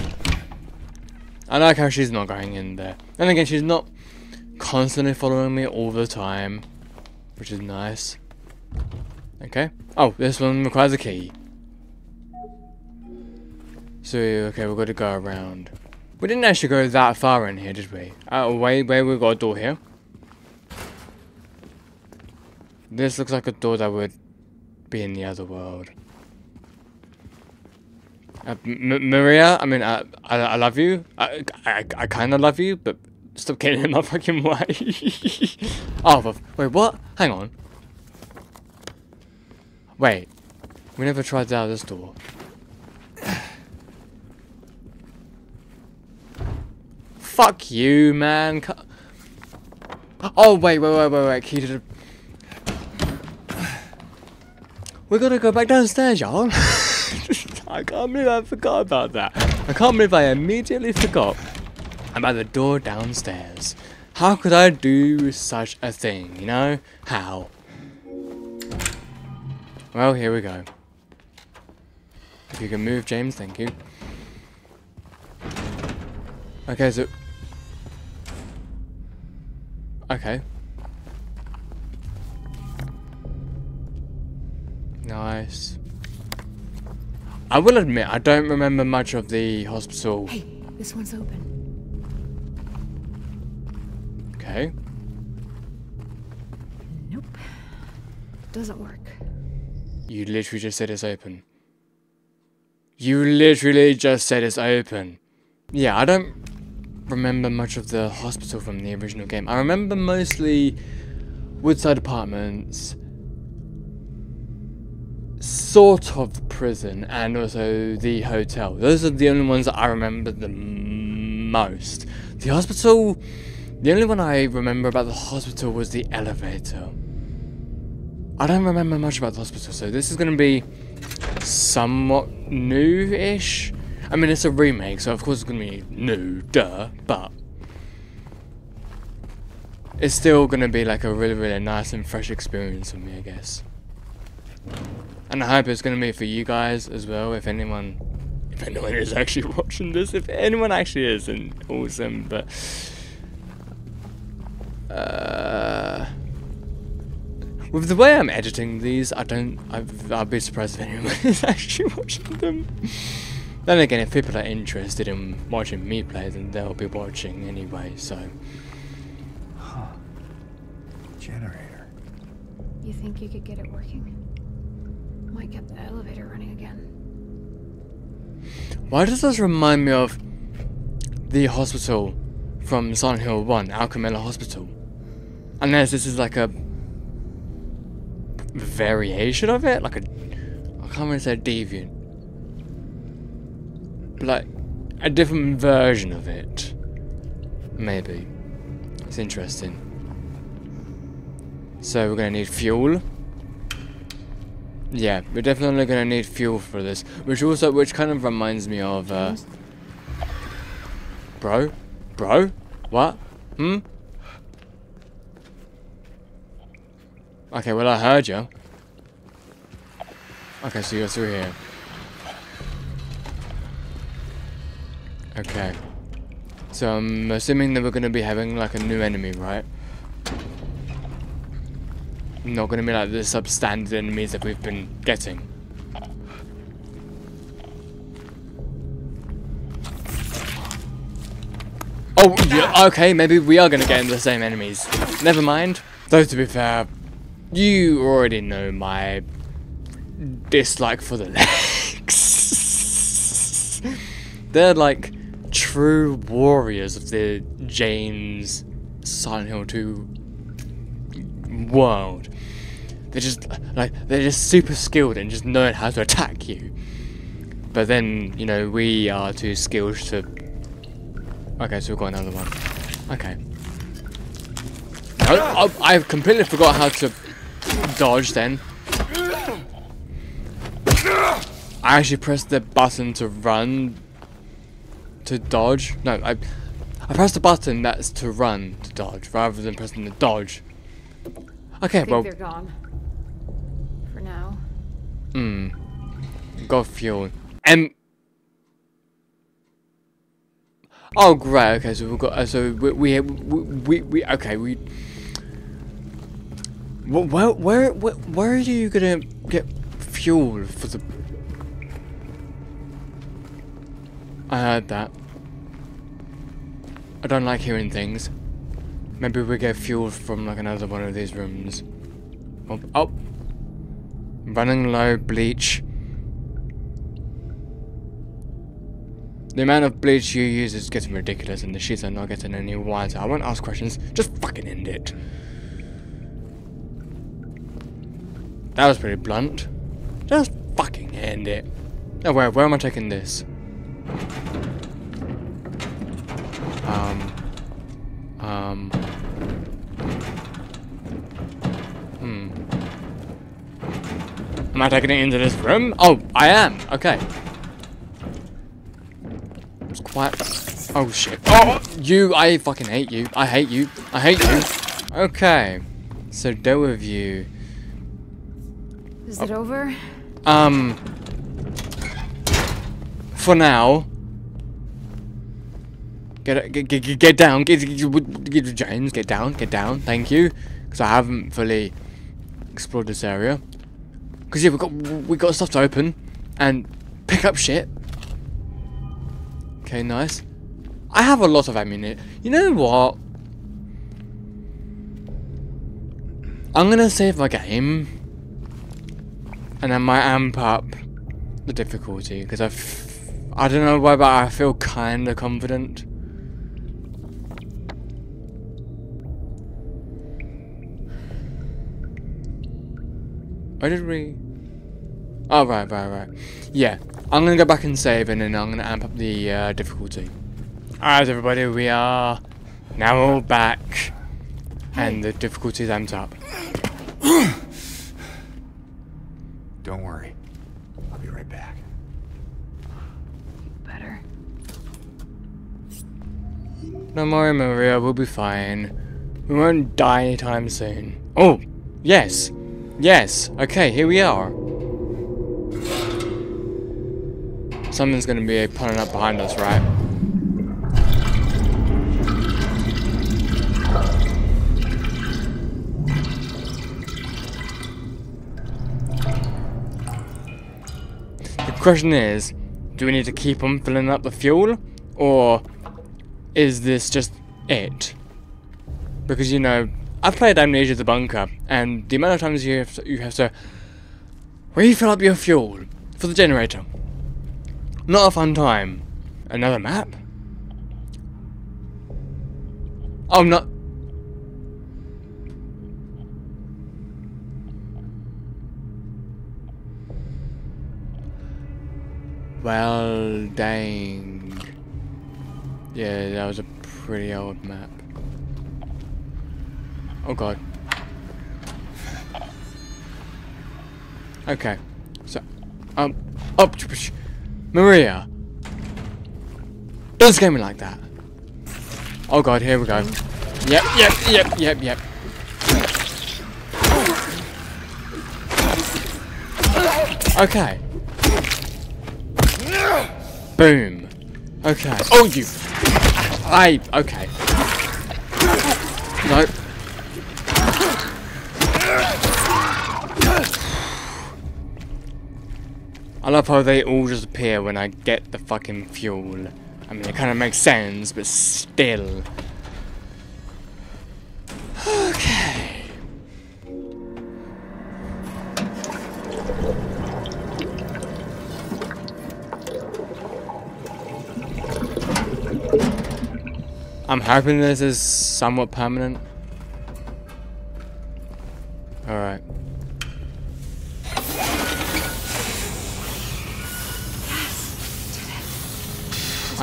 I like how she's not going in there. And again, she's not constantly following me all the time. Which is nice. Okay. Oh, this one requires a key. So, okay, we've got to go around. We didn't actually go that far in here, did we? Uh, oh, wait, wait, we've got a door here. This looks like a door that would be in the other world. Uh, Maria, I mean, uh, I, I love you. I, I, I kind of love you, but stop getting in my fucking way. oh, wait, what? Hang on. Wait, we never tried out this door. Fuck you, man. Oh, wait, wait, wait, wait, wait. Key to the... We're gonna go back downstairs, y'all. I can't believe I forgot about that. I can't believe I immediately forgot about the door downstairs. How could I do such a thing, you know? How? Well, here we go. If you can move, James, thank you. Okay, so Okay. Nice. I will admit, I don't remember much of the hospital. Hey, this one's open. Okay. Nope. Doesn't work. You literally just said it's open. You literally just said it's open. Yeah, I don't remember much of the hospital from the original game. I remember mostly Woodside Apartments, sort of the prison, and also the hotel. Those are the only ones that I remember the most. The hospital, the only one I remember about the hospital was the elevator. I don't remember much about the hospital, so this is going to be somewhat new-ish. I mean, it's a remake, so of course it's going to be new, duh, but it's still going to be like a really, really nice and fresh experience for me, I guess. And I hope it's going to be for you guys as well, if anyone if anyone is actually watching this. If anyone actually is, then awesome. But uh, with the way I'm editing these, I don't. I've, I'll be surprised if anyone is actually watching them. Then again, if people are interested in watching me play, then they'll be watching anyway. So Generator. You think you could get it working? Might get the elevator running again. why does this remind me of the hospital from Silent Hill One, Alchemilla Hospital? Unless this is like a variation of it, like a I can't really say deviant, but like a different version of it. Maybe it's interesting. So we're gonna need fuel. Yeah, we're definitely gonna need fuel for this, which also, which kind of reminds me of, uh, bro, bro, what, hmm? Okay, well I heard you. Okay, so you're through here. Okay. So I'm assuming that we're gonna be having like a new enemy, right? Not gonna be like the substandard enemies that we've been getting. Oh, yeah, okay, maybe we are gonna get into the same enemies. Never mind. Though to be fair, you already know my dislike for the legs. They're like true warriors of the James Silent Hill 2 world. They're just like they're just super skilled and just knowing how to attack you. But then, you know, we are too skilled to Okay, so we've got another one. Okay. Oh, oh, I completely forgot how to dodge then. I actually pressed the button to run to dodge. No, I I pressed the button that's to run to dodge rather than pressing the dodge. Okay, I think well, they're gone. Hmm. Got fuel. And oh great. Okay, so we've got uh, so we we we, we, we okay we. Wh- Where, where where where are you gonna get fuel for the? I heard that. I don't like hearing things. Maybe we get fuel from like another one of these rooms. Oh, oh. Running low, bleach. The amount of bleach you use is getting ridiculous, and the sheets are not getting any whiter. I won't ask questions. Just fucking end it. That was pretty blunt. Just fucking end it. Oh, where, where am I taking this? Um. Um. Am I taking it into this room? Oh, I am. Okay. It's quite. Oh shit. Oh, you! I fucking hate you. I hate you. I hate you. Okay. So do with you. Is it over? Um. For now. Get get get, get down. Get, get, get James. Get down. Get down. Thank you. Because I haven't fully explored this area. Because yeah, we got we got stuff to open and pick up shit. Okay, nice. I have a lot of ammunition. You know what? I'm gonna save my game, and I might amp up the difficulty because I, I don't know why, but I feel kind of confident. Where did we? Oh right, right, right. Yeah, I'm gonna go back and save, and then I'm gonna amp up the uh, difficulty. Alright, everybody, we are now all back, and the difficulty is amped up. Don't worry. I'll be right back. Better. Don't worry, Maria, we'll be fine. We won't die anytime soon. Oh, yes. Yes. Okay, here we are. something's gonna be pulling up behind us, right? The question is, do we need to keep on filling up the fuel, or is this just it? Because you know, I've played Amnesia the Bunker, and the amount of times you have to, you have to refill up your fuel for the generator. Not a fun time. Another map? Oh, not. Well, dang. Yeah, that was a pretty old map. Oh god. Okay. So, um, up, Maria. Don't scare me like that. Oh god, here we go. Yep, yep, yep, yep, yep. Okay. Boom. Okay. Oh, you. I. Okay. No. I love how they all just appear when I get the fucking fuel. I mean, it kind of makes sense, but still. Okay. I'm hoping this is somewhat permanent. Alright.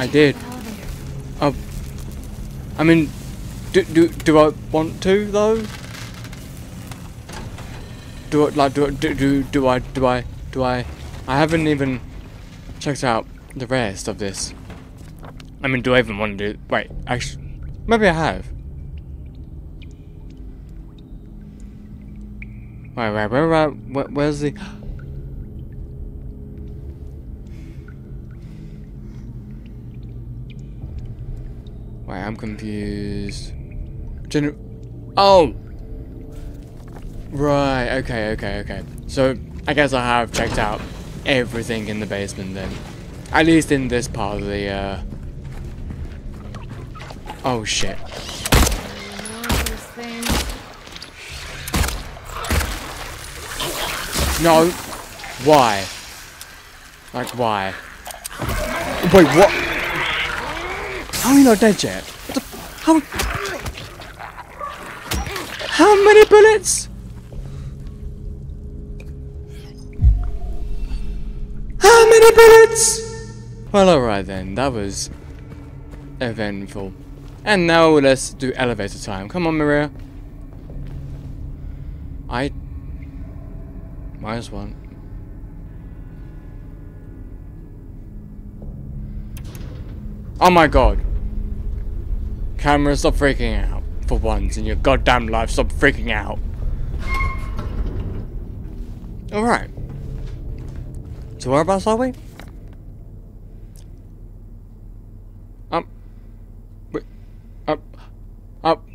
I did. Oh, I mean, do do do I want to though? Do it like do do do do I do I do I? I haven't even checked out the rest of this. I mean, do I even want to do? Wait, actually, maybe I have. Wait, wait, where, where, where where's the? Wait, I'm confused. Gener oh! Right, okay, okay, okay. So, I guess I have checked out everything in the basement then. At least in this part of the, uh... Oh, shit. No! Why? Like, why? Wait, what? How are you not dead yet? How? How many bullets? How many bullets? Well, alright then. That was eventful. And now let's do elevator time. Come on, Maria. I minus one. Oh my god. Camera, stop freaking out. For once in your goddamn life, stop freaking out. Alright. So whereabouts are we? Um. We, up. Up.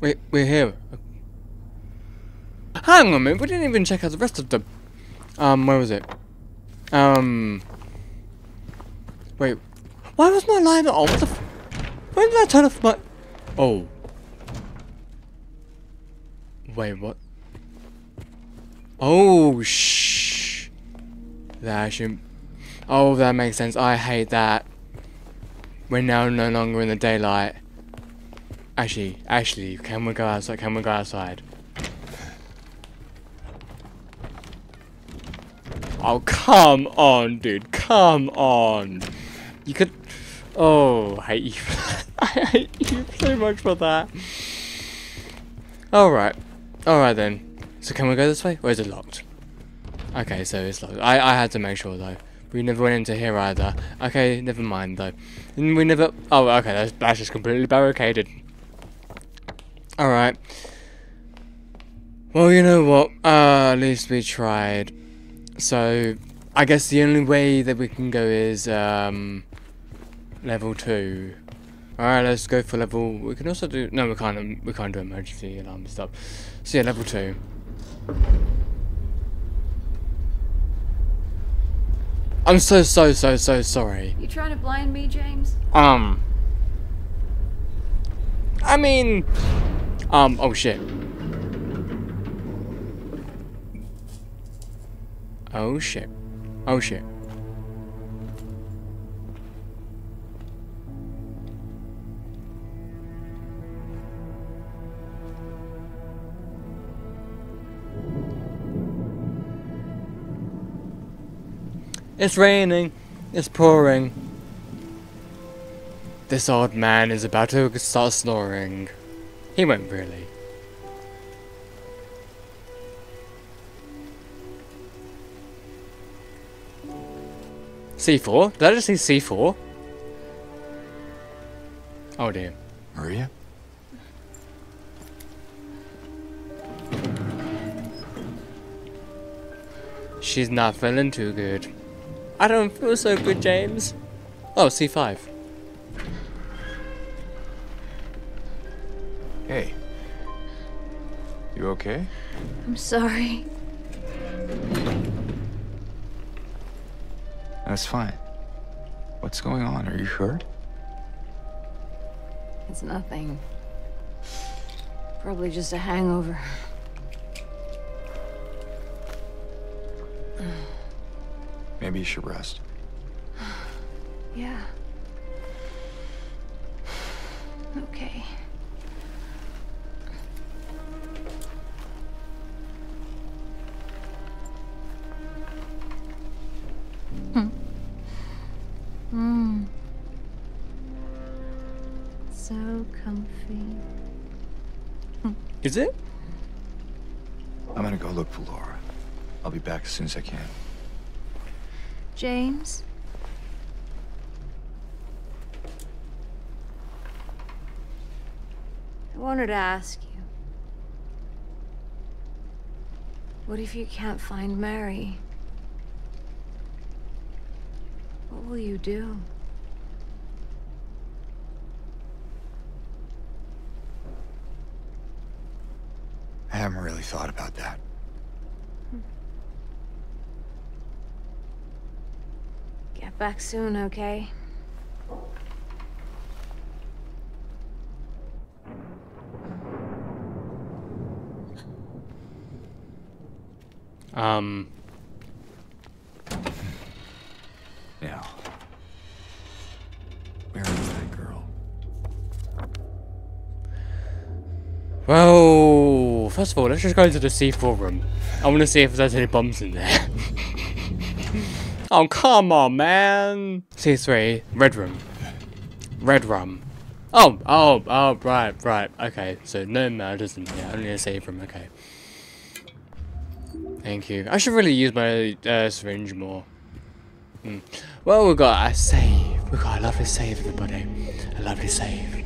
We, we're here. Hang on a minute, we didn't even check out the rest of the... Um, where was it? Um... Wait. Why was my line on? What the when did I turn off my... Oh. Wait, what? Oh, shh. That should... Oh, that makes sense. I hate that. We're now no longer in the daylight. Actually, actually, can we go outside? Can we go outside? Oh, come on, dude. Come on. You could... Oh, I hate you. I hate you so much for that. Alright. Alright then. So can we go this way? Or is it locked? Okay, so it's locked. I, I had to make sure though. We never went into here either. Okay, never mind though. And we never... Oh, okay, that's, that's just completely barricaded. Alright. Well, you know what? Uh, at least we tried. So, I guess the only way that we can go is um, level two. All right, let's go for level. We can also do. No, we can't. We can't do emergency alarm stuff. So yeah, level two. I'm so so so so sorry. You trying to blind me, James? Um. I mean, um. Oh shit. Oh shit. Oh shit. It's raining. It's pouring. This old man is about to start snoring. He won't really. C4? Did I just say C4? Oh dear. Maria? She's not feeling too good. I don't feel so good, James. Oh, C5. Hey. You okay? I'm sorry. That's fine. What's going on? Are you hurt? It's nothing. Probably just a hangover. Maybe you should rest. Yeah. Okay. Hmm. Hmm. So comfy. Is it? I'm gonna go look for Laura. I'll be back as soon as I can. James? I wanted to ask you. What if you can't find Mary? What will you do? I haven't really thought about that. Get back soon, okay? Um. Now. Where is that girl? Well, first of all, let's just go into the C4 room. I want to see if there's any bombs in there. oh, come on, man. C3, red room. Red room. Oh, oh, oh, right, right. Okay, so no murders in here. Only a safe room. Okay. Thank you. I should really use my uh, syringe more. Hmm. Well, we got a save. We got a lovely save, everybody. A lovely save.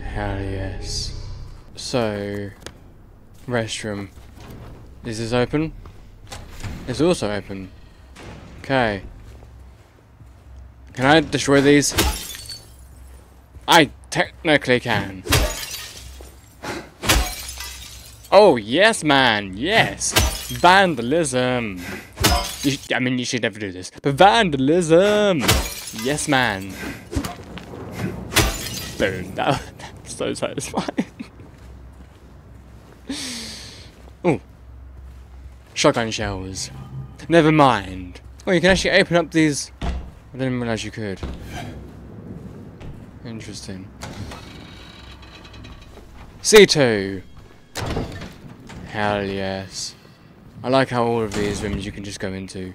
Hell yes. So, restroom. Is this open? It's also open. Okay. Can I destroy these? I technically can. Oh, yes, man. Yes. Vandalism. You I mean, you should never do this. But vandalism. Yes, man. Boom. That, that's so satisfying. oh. Shotgun shells. Never mind. Oh, you can actually open up these. I didn't realize you could. Interesting. C2. Hell yes. I like how all of these rooms you can just go into.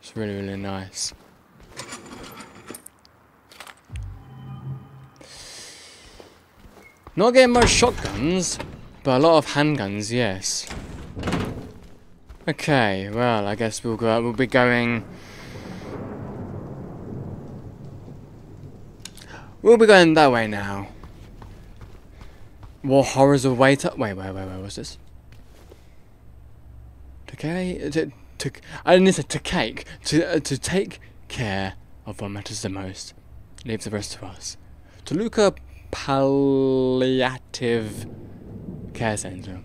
It's really, really nice. Not getting much shotguns, but a lot of handguns, yes. Okay, well, I guess we'll go. We'll be going. We'll be going that way now. What horrors await? Wait, wait, wait, wait. What's this? Okay, to, to I didn't say to cake to uh, to take care of what matters the most. Leave the rest to us. To Toluca Palliative Care Center.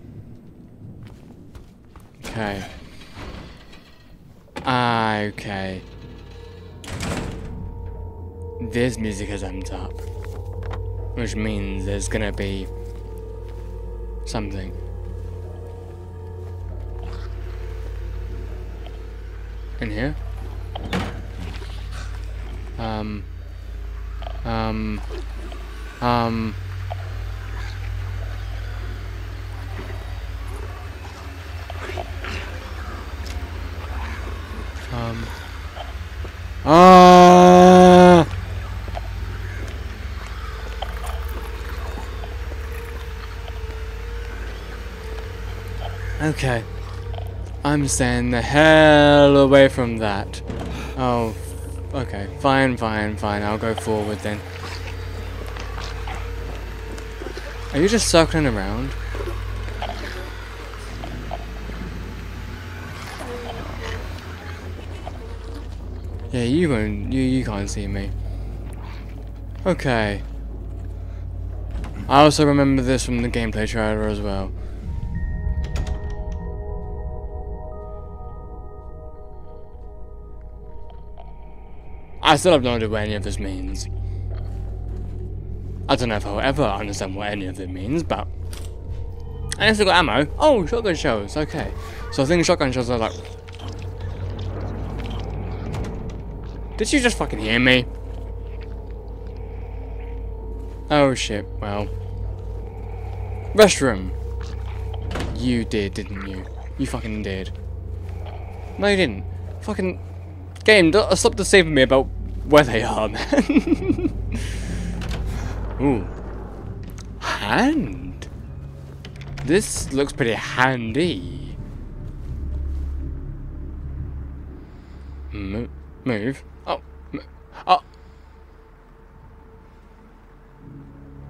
Okay. Ah, okay. This music has amped up. Which means there's gonna be something. In here? Um. Um. Um. Um. Ah! Okay. I'm staying the hell away from that. Oh, okay. Fine, fine, fine. I'll go forward then. Are you just circling around? You won't. You you can't see me. Okay. I also remember this from the gameplay trailer as well. I still have no idea what any of this means. I don't know if I'll ever understand what any of it means, but... I still got ammo. Oh, shotgun shells. Okay. So I think shotgun shells are like... Did you just fucking hear me? Oh shit, well. Restroom. You did, didn't you? You fucking did. No, you didn't. Fucking... Game, uh, stop deceiving me about where they are, man. Ooh. Hand? This looks pretty handy. Mo move. Oh. m- Oh.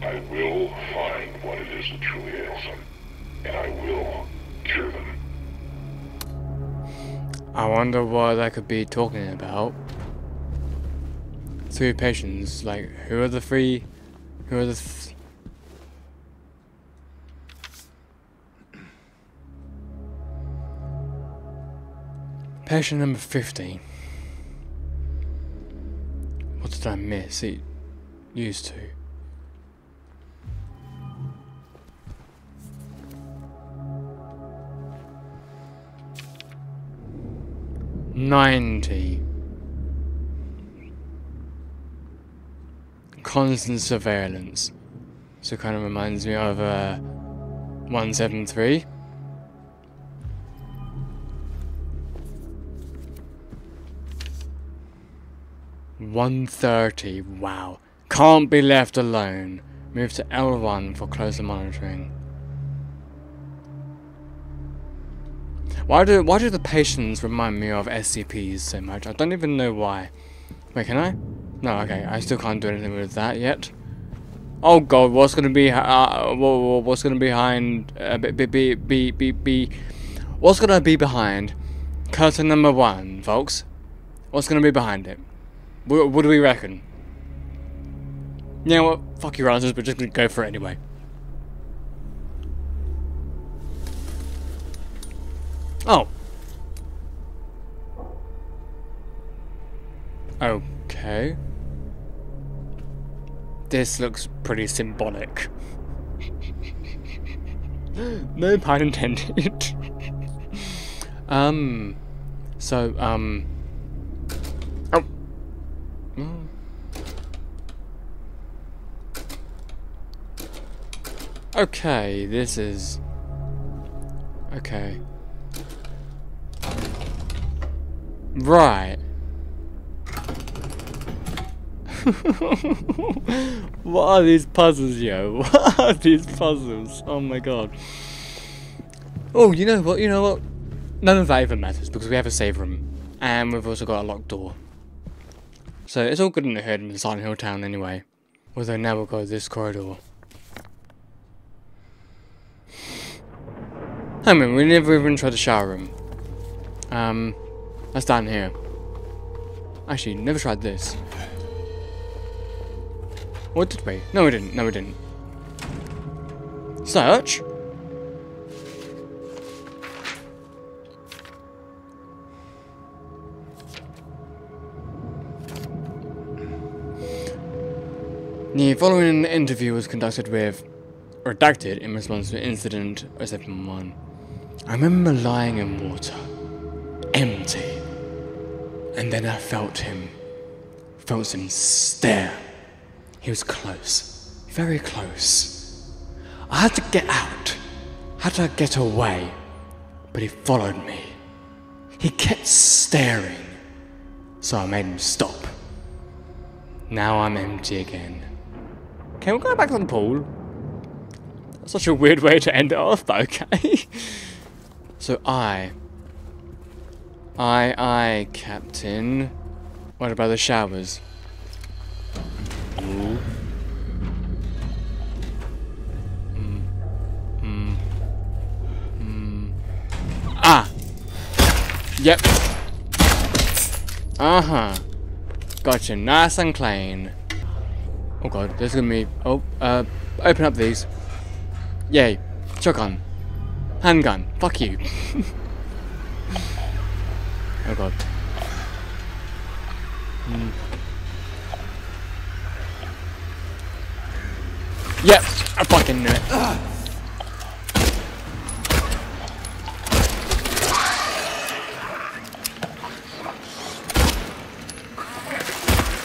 I will find what it is that truly ails them, and I will cure them. I wonder what I could be talking about. Three patients, like, who are the three? Who are the th Patient number 15. What did I miss? It used to. Ninety. Constant surveillance. So kind of reminds me of uh, 173. One thirty. Wow. Can't be left alone. Move to L1 for closer monitoring. Why do why do the patients remind me of SCPs so much? I don't even know why. Wait, can I? No, okay. I still can't do anything with that yet. Oh god, what's gonna be? Uh, wha- wha- what's gonna be behind? Uh, be, be, be, be, be, what's gonna be behind curtain number one, folks? What's gonna be behind it? What, what do we reckon? Know what? Fuck your answers, but just gonna go for it anyway. Oh. Okay. This looks pretty symbolic. no pun intended. um. So, um. Oh. Mm. Okay, this is. Okay. Right. what are these puzzles, yo? What are these puzzles? Oh my god. Oh, you know what? You know what? None of that even matters because we have a save room. And we've also got a locked door. So it's all good in the hood in Silent Hill Town anyway. Although now we'll go this corridor. I mean, we never even tried the shower room. Um, that's down here. Actually, never tried this. What did we? No, we didn't. No, we didn't. Search? The following interview was conducted with redacted in response to incident 071. I remember lying in water, empty, and then I felt him, felt him stare. He was close, very close. I had to get out, had to get away, but he followed me. He kept staring, so I made him stop. Now I'm empty again. Can we go back to the pool? That's such a weird way to end it off, but okay. so I. I, I, Captain. What about the showers? Ooh. Mm. Mm. Mm. Ah! Yep. Uh-huh. Gotcha, nice and clean. Oh god, there's gonna be... Oh, uh, open up these. Yay. Shotgun. Handgun. Fuck you. oh god. Mm. Yep, I fucking knew it.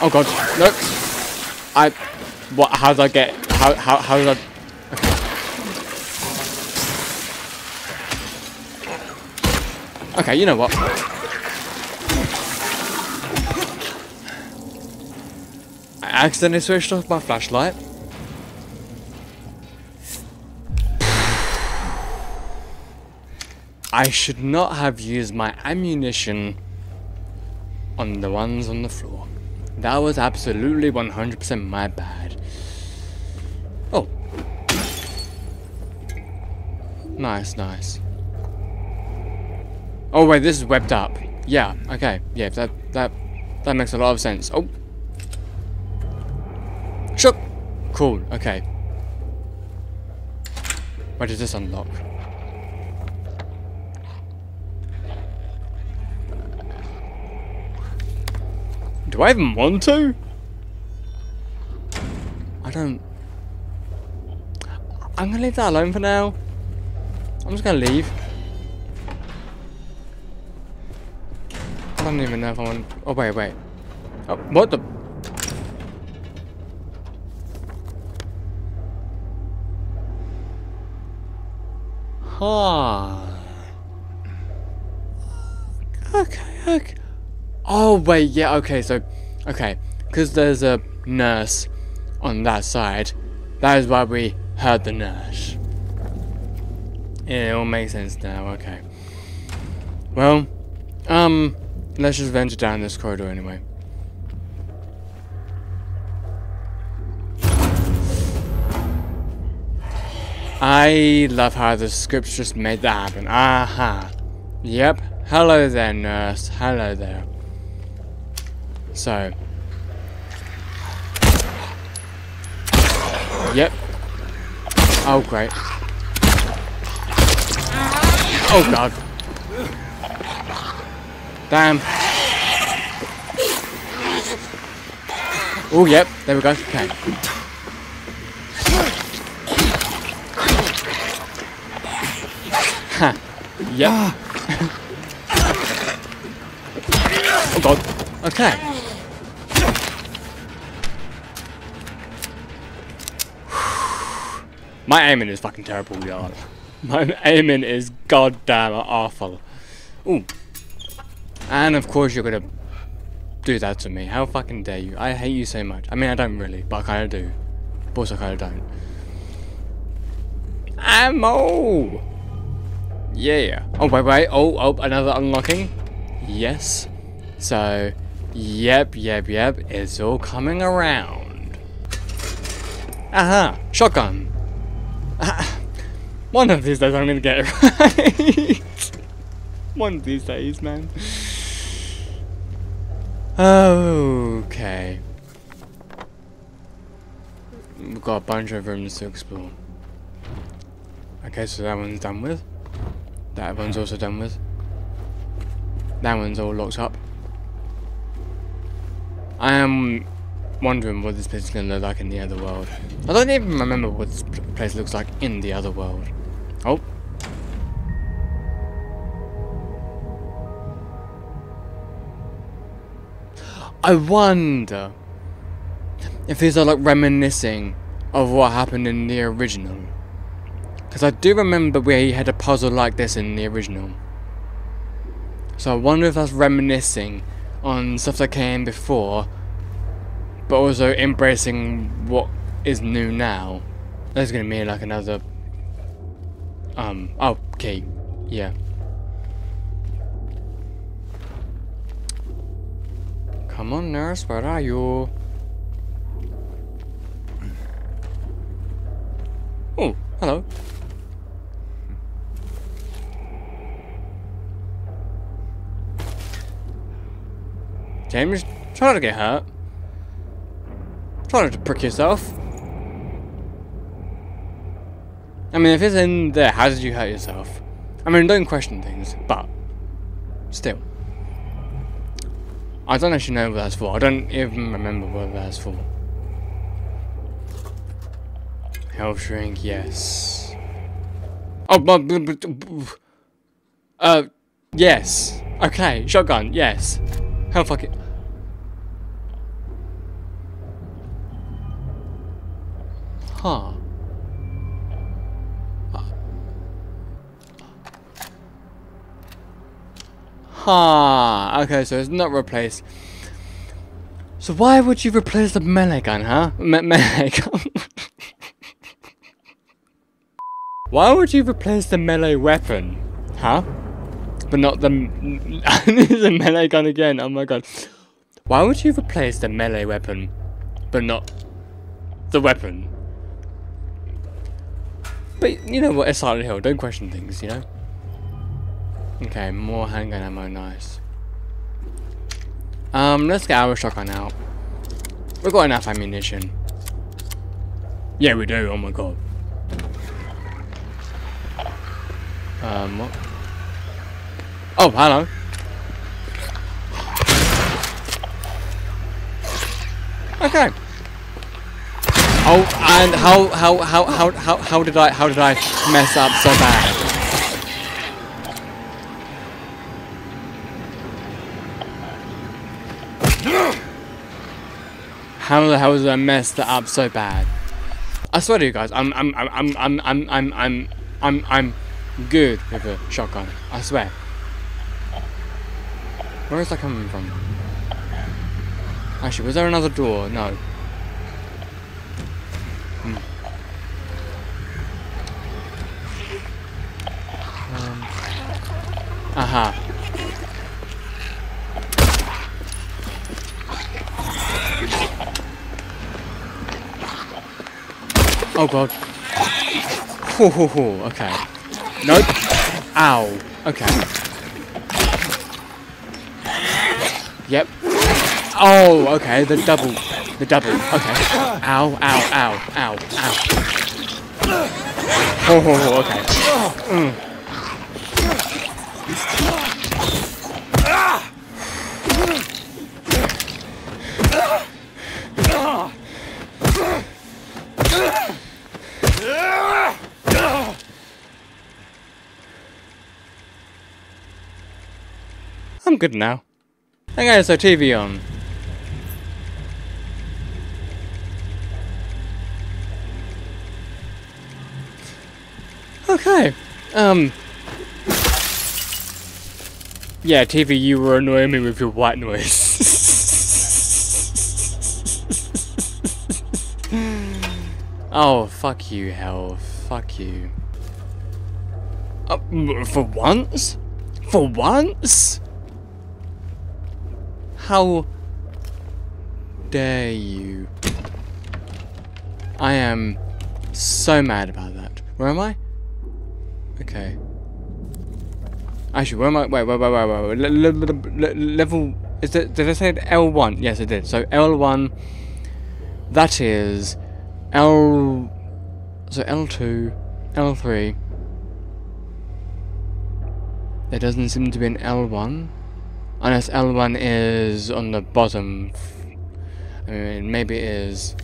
Oh god, nope. I, what, how did I get, how, how, how did I, okay. Okay, you know what. Accidentally switched off my flashlight. I should not have used my ammunition on the ones on the floor. That was absolutely 100% my bad. Oh. Nice, nice. Oh wait, this is webbed up. Yeah, okay. Yeah, that that that makes a lot of sense. Oh. Cool, okay. Where does this unlock? Do I even want to? I don't... I'm gonna leave that alone for now. I'm just gonna leave. I don't even know if I want... Oh, wait, wait. Oh, what the... Huh. Okay, okay. Oh, wait, yeah, okay, so, okay, because there's a nurse on that side, that is why we heard the nurse. Yeah, it all makes sense now, okay. Well, um, let's just venture down this corridor anyway. I love how the scripts just made that happen. Aha. Yep. Hello there, nurse. Hello there. So. Yep. Oh, great. Oh, God. Damn. Oh, yep. There we go. Okay. Ha. Yep. Ah. oh, God. Okay. My aiming is fucking terrible, y'all. My aiming is goddamn awful. Ooh. And of course you're gonna do that to me. How fucking dare you? I hate you so much. I mean, I don't really, but I kind of do. But also kind of don't. Ammo! Yeah. Yeah. Oh, wait, wait. Oh, oh, another unlocking. Yes. So, yep, yep, yep. It's all coming around. Aha! Shotgun. Ah, one of these days I'm gonna get it right. One of these days, man. Okay. We've got a bunch of rooms to explore. Okay, so that one's done with. That one's also done with. That one's all locked up. I am wondering what this place is going to look like in the other world. I don't even remember what this place looks like in the other world. Oh. I wonder if these are like reminiscing of what happened in the original. Because I do remember he had a puzzle like this in the original. So I wonder if that's reminiscing on stuff that came before, but also embracing what is new now. There's gonna be like another. Um. Oh, key. Yeah. Come on, nurse. Where are you? Oh, hello. James, try not to get hurt. Try not to prick yourself. I mean, if it's in there, how did you hurt yourself? I mean, don't question things, but still. I don't actually know what that's for. I don't even remember what that's for. Health drink, yes. Oh, but, uh, yes. Okay, shotgun, yes. Hell, fuck Huh. Huh. Okay, so it's not replaced. So why would you replace the melee gun, huh? Me melee gun. why would you replace the melee weapon, huh? But not the the melee gun again. Oh my god. Why would you replace the melee weapon, but not the weapon? But you know what? It's Silent Hill. Don't question things. You know. Okay, more handgun ammo, nice. Um, let's get our shotgun out. We've got enough ammunition. Yeah, we do, oh my god. Um, what? Oh, hello. Okay. Oh, and how, how, how, how, how, how did I, how did I mess up so bad? How the hell did I mess that up so bad? I swear to you guys, I'm I'm I'm I'm I'm I'm I'm I'm I'm, good with a shotgun. I swear. Where is that coming from? Actually, was there another door? No. Aha. Oh god. Ho ho ho, okay. Nope. Ow. Okay. Yep. Oh, okay, the double. The double. Okay. Ow, ow, ow, ow, ow. Ho ho ho, okay. Mm. I'm good now. I Okay, so TV on. Okay. Um. Yeah, TV, you were annoying me with your white noise. oh, fuck you, hell. Fuck you. Uh, for once? For once? How dare you? I am so mad about that. Where am I? Okay. Ah, Actually, where am I? Wait, wait, wait, wait, wait. Le le le level. Is that, Did I say L1? Yes, I did. So L1. That is L. So L2, L3. There doesn't seem to be an L1. Unless L1 is on the bottom. I mean, maybe it is.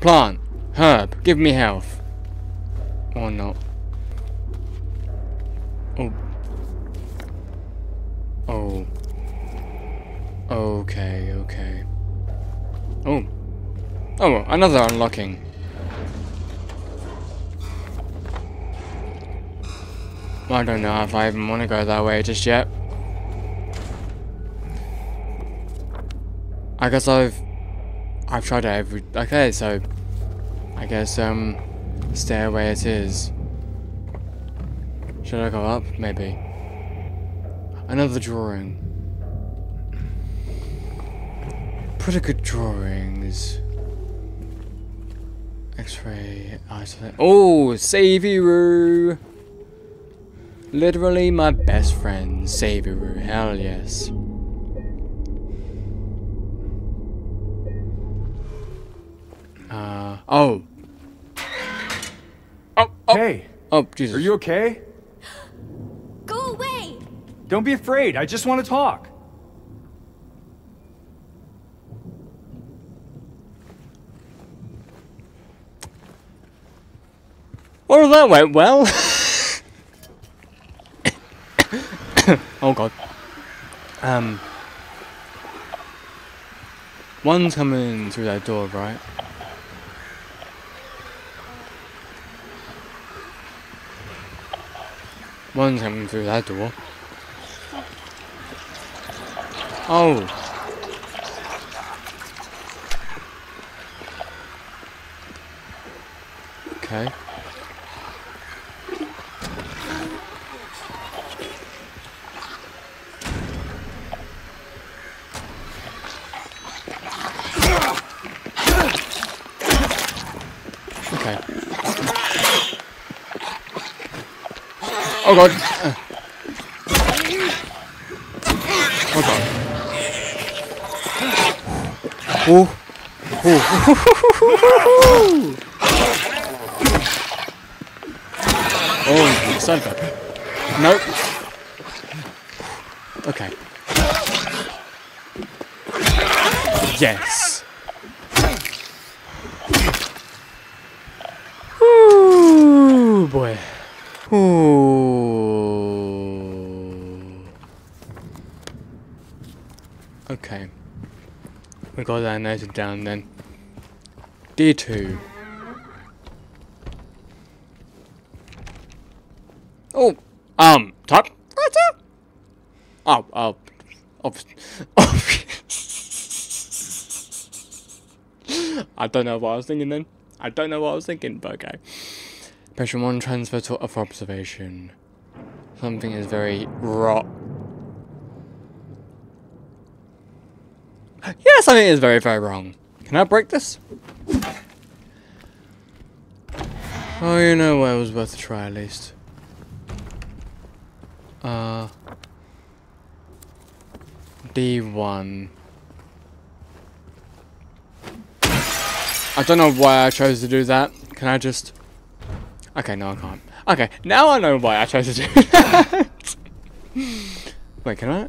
Plant! Herb! Give me health! Or not. Oh. Oh. Okay, okay. Oh. Oh, another unlocking. I don't know if I even want to go that way just yet. I guess I've I've tried it every okay, so I guess um stairway it is. Should I go up? Maybe. Another drawing. Pretty good drawings. X-ray isolate. Oh, Saviru! Literally my best friend, Saviru. Hell yes. Uh, oh. Oh, oh. Hey, Oh, Jesus. are you okay? Don't be afraid. I just want to talk. Well, that went well. oh god. Um. One's coming through that door, right? One's coming through that door. Oh. Okay. Okay. Oh god. Uh. Oh. Oh. oh, son of Nope. Okay. Yes. Got that noted down then. D2. Oh, um, typewriter? Oh, oh, I don't know what I was thinking then. I don't know what I was thinking, but okay. Patient 1 transfer to of observation. Something is very rot. Yeah, something is very, very wrong. Can I break this? Oh, you know what, it was worth a try at least. Uh... D1. I don't know why I chose to do that. Can I just... Okay, no I can't. Okay, now I know why I chose to do that. Wait, can I?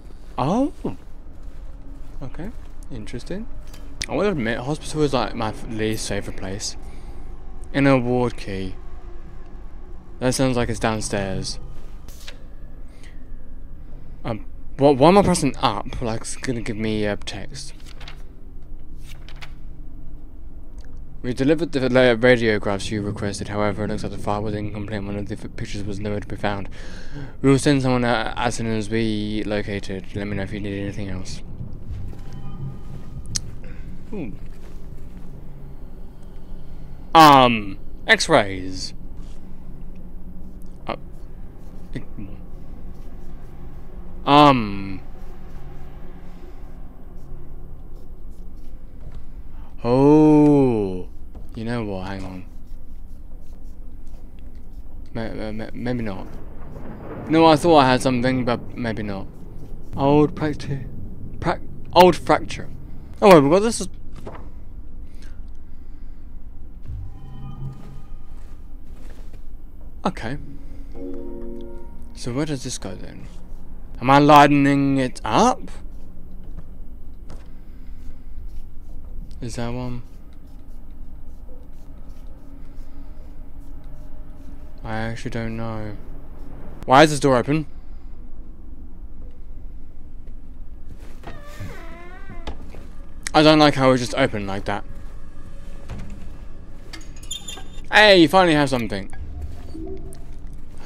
Interesting. I will admit, hospital is like my least favourite place. In a ward key. That sounds like it's downstairs. Um, what? Why am I pressing up? Like it's gonna give me uh, text. We delivered the radiographs you requested, however, it looks like the file was incomplete one of the pictures was nowhere to be found. We will send someone out as soon as we locate it. Let me know if you need anything else. Ooh. Um, X-rays. Uh, um. Oh. You know what? Hang on. Ma- ma- Maybe not. No, I thought I had something, but maybe not. Old practice. Prac old fracture. Oh we got this. Is okay. So where does this go then? Am I lightening it up? Is that one? I actually don't know. Why is this door open? I don't like how it just opened like that. Hey, you finally have something.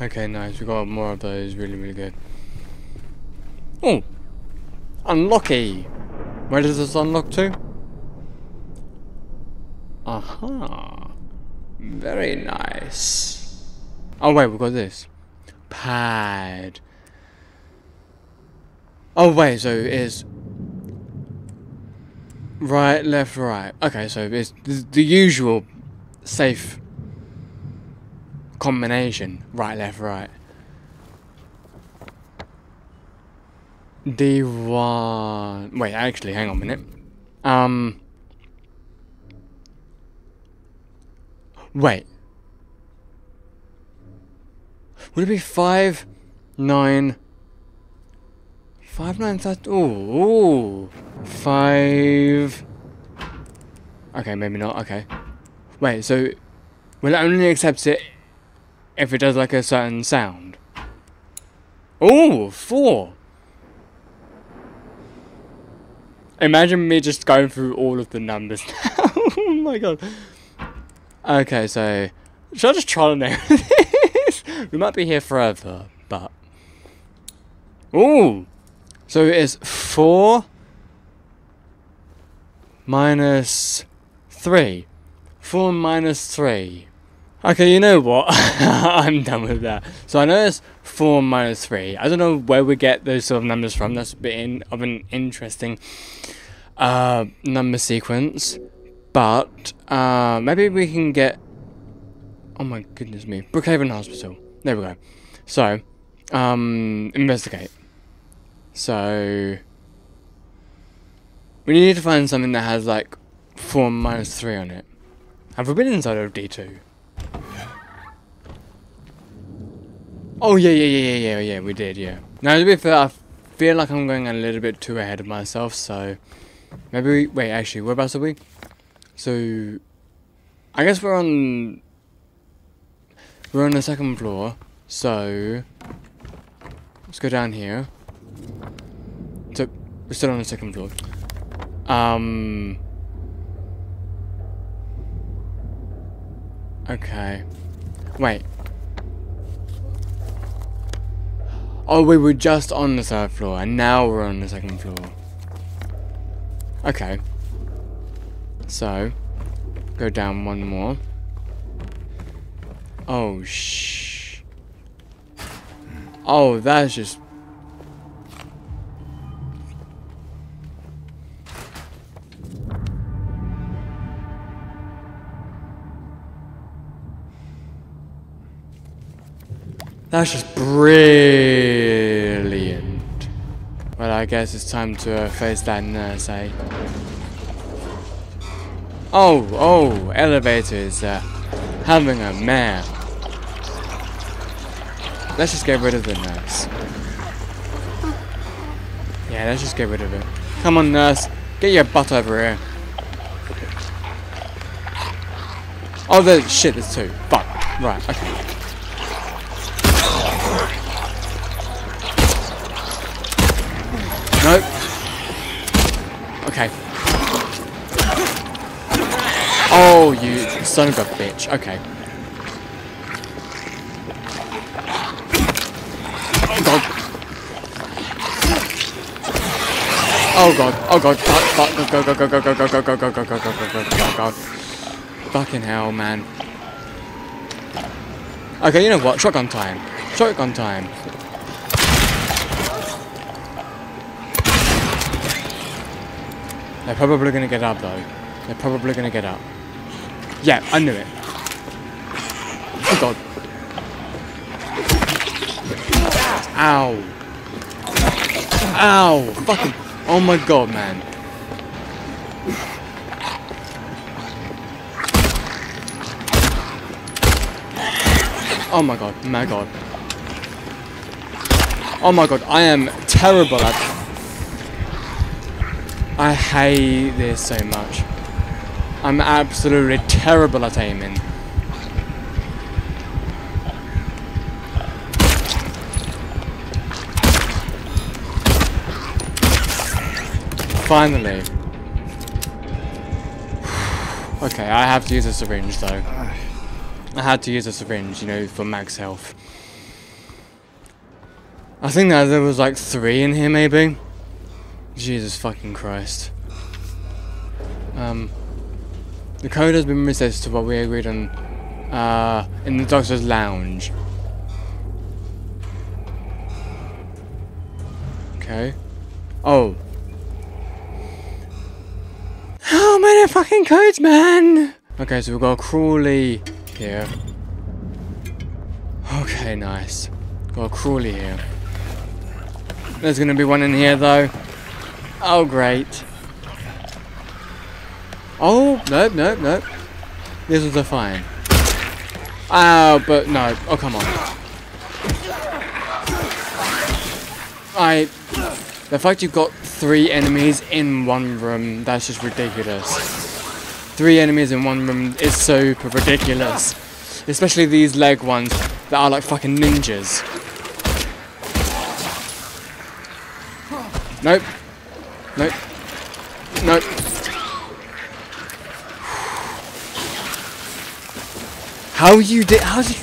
Okay, nice. We got more of those. Really, really good. Oh, unlucky. Where does this unlock to? Aha. Very nice. Oh wait, we've got this. Pad. Oh wait, so it's right, left, right. Okay, so it's the, usual safe combination. Right, left, right. D1. Wait, actually, hang on a minute. Um. Wait. Would it be five, nine, five, nine, thirty? Ooh, five. Okay, maybe not. Okay. Wait, so will it only accept it if it does like a certain sound? Ooh, four. Imagine me just going through all of the numbers now. oh my god. Okay, so should I just try and narrow this? we might be here forever, but ooh, so it's four minus three. Four minus three. Okay, you know what? I'm done with that. So I know it's four minus three. I don't know where we get those sort of numbers from. That's a bit in, of an interesting uh, number sequence. But uh, maybe we can get. Oh my goodness me! Brookhaven Hospital. There we go. So, um, investigate. So, we need to find something that has like four minus three on it. Have we been inside of D two? Oh yeah, yeah, yeah, yeah, yeah, yeah. We did, yeah. Now to be fair, I feel like I'm going a little bit too ahead of myself. So, maybe we wait. Actually, whereabouts are we? So, I guess we're on. We're on the second floor. So, let's go down here. So, we're still on the second floor. Um. Okay. Wait. Oh, we were just on the third floor, and now we're on the second floor. Okay. So, go down one more. Oh, shh. Oh, that's just... That's just brilliant. Well, I guess it's time to face that nurse, eh? Oh, oh, elevator is uh, having a man. Let's just get rid of the nurse. Yeah, let's just get rid of it. Come on, nurse. Get your butt over here. Oh, the shit, there's two. Fuck. Right, okay. Nope. Okay. Oh, you son of a bitch. Okay. Oh god. Oh god. Oh god. Fuck, fuck, go, go, go, go, go, go, go, go, go, go, go, go, go, go, go, go. Fucking hell, man. Okay, you know what? Shotgun time. Shotgun time. They're probably gonna get out, though. They're probably gonna get out. Yeah, I knew it. Oh god. Ow. Ow. Fucking. Oh my god, man. Oh my god, my god. Oh my god, I am terrible at... I hate this so much. I'm absolutely terrible at aiming. Finally. okay, I have to use a syringe though. I had to use a syringe, you know, for max health. I think that there was like three in here maybe. Jesus fucking Christ. Um, the code has been reset to what we agreed on uh, in the doctor's lounge. Okay. Oh. How many fucking codes, man? Okay, so we've got Crawley here. Okay, nice. Got Crawley here. There's gonna be one in here though. Oh, great. Oh, no, no, no. This is a fine. Oh, but no. Oh, come on. I... The fact you've got three enemies in one room, that's just ridiculous. Three enemies in one room is super ridiculous. Especially these leg ones that are like fucking ninjas. Nope. Nope. Nope. How you did? How did?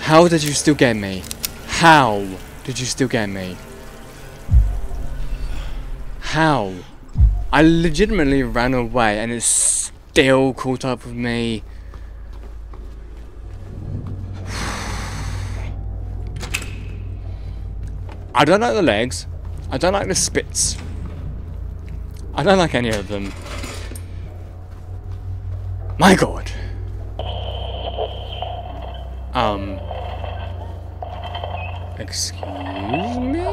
How did you still get me? How did you still get me? How? I legitimately ran away and it still caught up with me. I don't like the legs. I don't like the spits. I don't like any of them. My god. Um. Excuse me?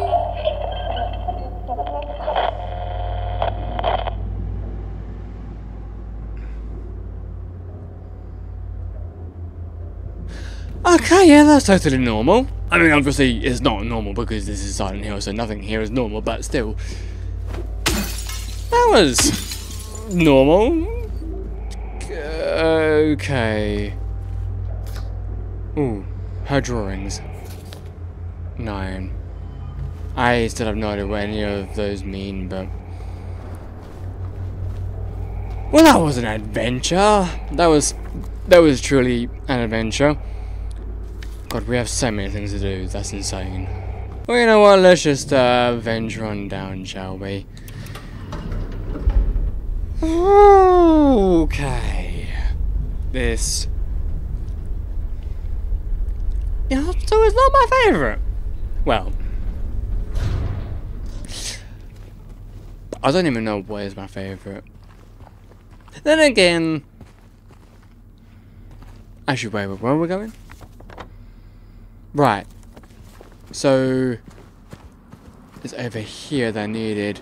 Okay, yeah, that's totally normal. I mean, obviously, it's not normal because this is Silent Hill, so nothing here is normal, but still. That was normal. Okay. Ooh, her drawings. Nine. I still have no idea what any of those mean, but... Well, that was an adventure. That was... That was truly an adventure. God, we have so many things to do. That's insane. Well, you know what? Let's just uh, venture on down, shall we? Okay. This. Yeah, so it's not my favourite. Well. I don't even know what is my favourite. Then again. Actually, wait, where are we going? Right. So it's over here I needed.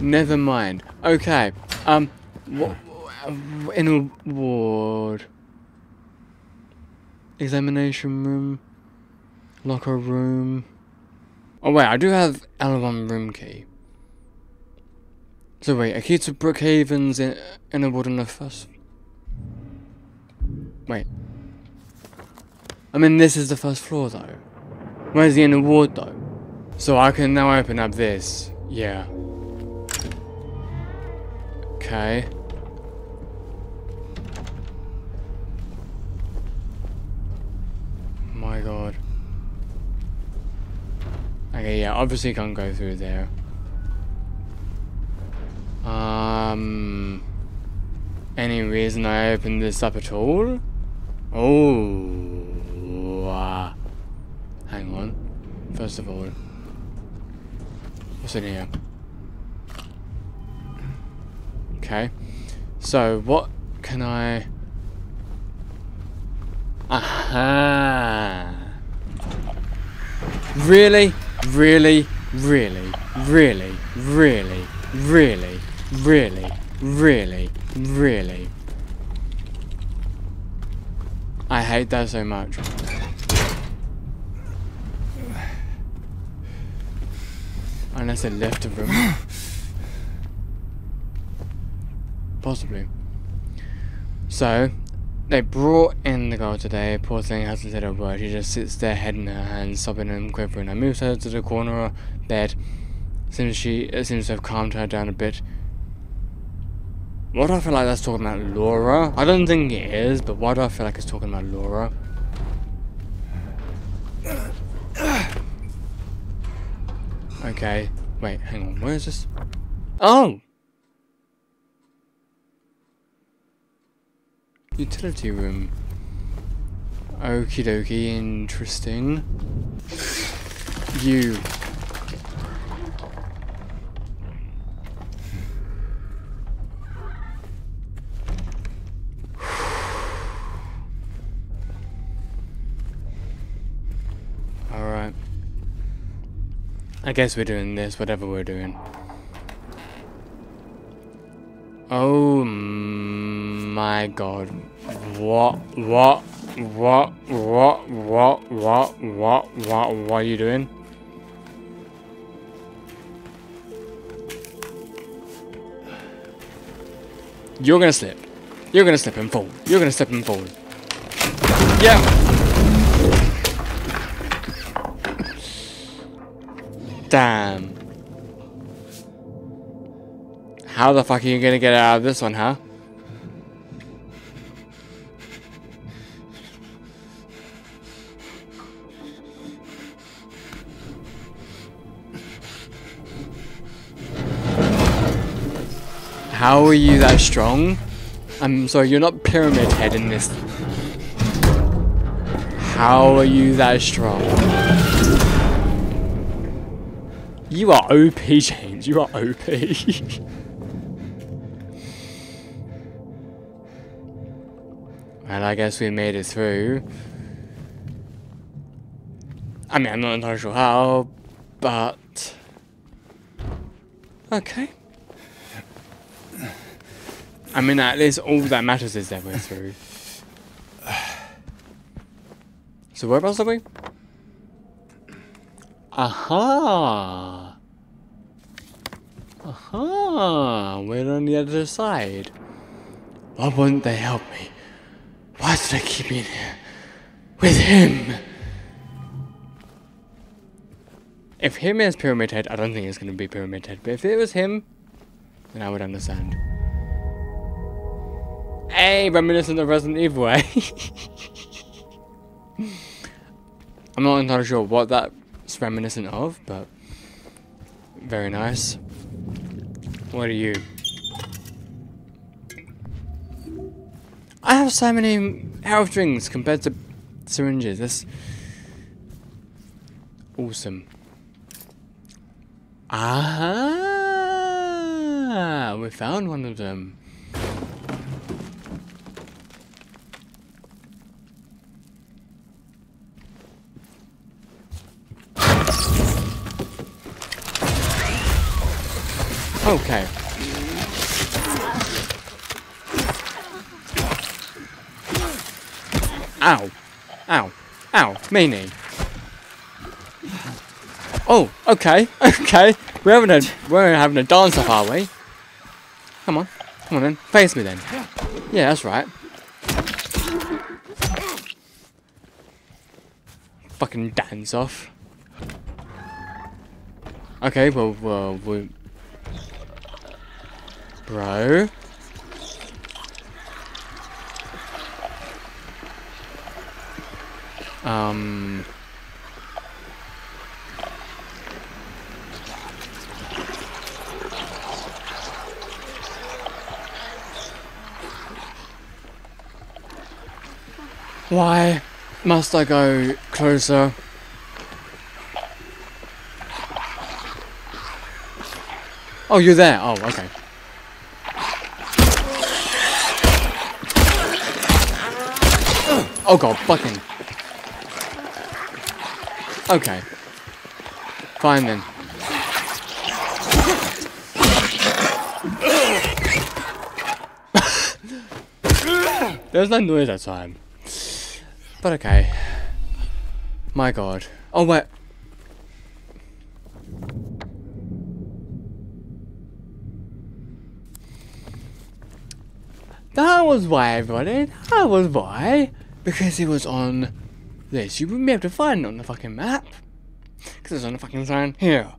Never mind. Okay. Um. in a ward. Examination room. Locker room. Oh wait, I do have L1 room key. So wait, a key to Brookhaven's in, in a ward on the first. Wait. I mean, this is the first floor, though. Where's the inner ward, though? So I can now open up this. Yeah. Okay. My god. Okay, yeah, obviously can't go through there. Um... Any reason I opened this up at all? Oh... Uh, hang on. First of all... What's in here? Okay. So, what can I... Aha! Really? Really? Really? Really? Really? Really? Really? Really? Really? I hate that so much. Unless it left the room. Possibly. So, they brought in the girl today. Poor thing hasn't said a word. She just sits there, head in her hands, sobbing and quivering. I moved her to the corner of bed. Seems she it seems to have calmed her down a bit. Why do I feel like that's talking about Laura? I don't think it is, but why do I feel like it's talking about Laura? Okay, wait, hang on, where is this? Oh! Utility room. Okie dokie, interesting. You. I guess we're doing this, whatever we're doing. Oh my god. What, what, what, what, what, what, what, what, what are you doing? You're gonna slip. You're gonna slip and fall. You're gonna slip and fall. Yeah. Damn. How the fuck are you gonna get out of this one, huh? How are you that strong? I'm sorry, you're not Pyramid Head in this. How are you that strong? You are OP, James. You are OP. well, I guess we made it through. I mean, I'm not entirely sure how, but... Okay. I mean, at least all that matters is that we're through. So where else are we? Aha! Aha! We're on the other side. Why wouldn't they help me? Why did they keep in here? With him! If him is Pyramid Head, I don't think it's going to be Pyramid Head. But if it was him, then I would understand. Hey, reminiscent of Resident Evil, eh? I'm not entirely sure what that's reminiscent of, but very nice. What are you? I have so many health drinks compared to syringes. That's awesome. Ah, we found one of them. Okay. Ow. Ow. Ow. Me knee. Oh, okay. Okay. We're having a we're having a dance off, are we? Come on. Come on then. Face me then. Yeah, that's right. Fucking dance off. Okay, well, well, we Bro. Um... Why must I go closer? Oh, you're there. Oh, okay. Oh god, fucking. Okay. Fine then. There's no noise that time. But okay. My god. Oh wait. That was why, everybody. That was why. Because it was on this. You wouldn't be able to find it on the fucking map. Because it's on the fucking sign here.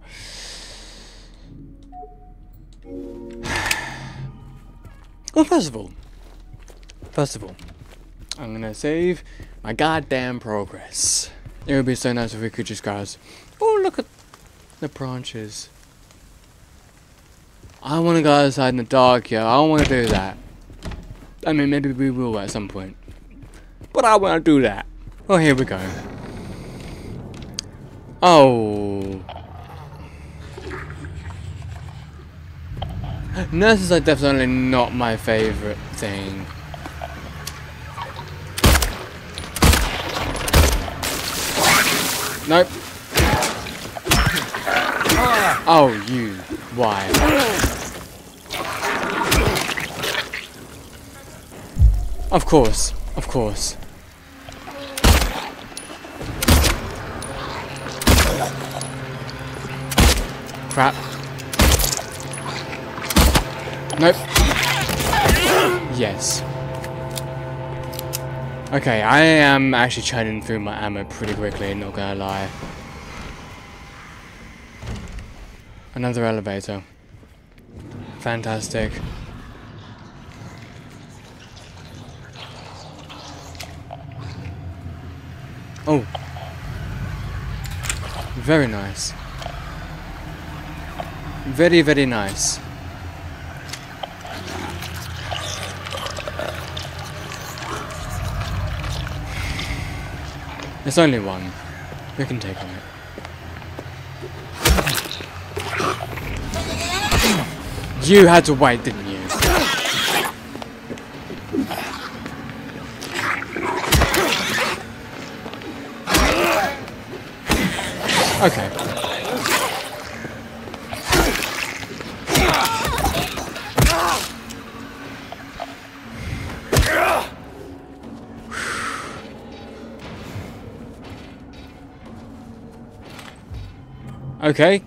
Well, first of all, first of all, I'm gonna save my goddamn progress. It would be so nice if we could just guys. Oh, look at the branches. I want to go outside in the dark, yo. I don't want to do that. I mean, maybe we will at some point. But I won't do that. Oh, here we go. Oh. Nurses are definitely not my favorite thing. Nope. Oh, you. Why? Of course. Of course. Crap. Nope. Yes. Okay, I am actually churning through my ammo pretty quickly, not gonna lie. Another elevator. Fantastic. Oh. Very nice. Very, very nice. It's only one. We can take on it. You had to wait, didn't you? Okay. Okay.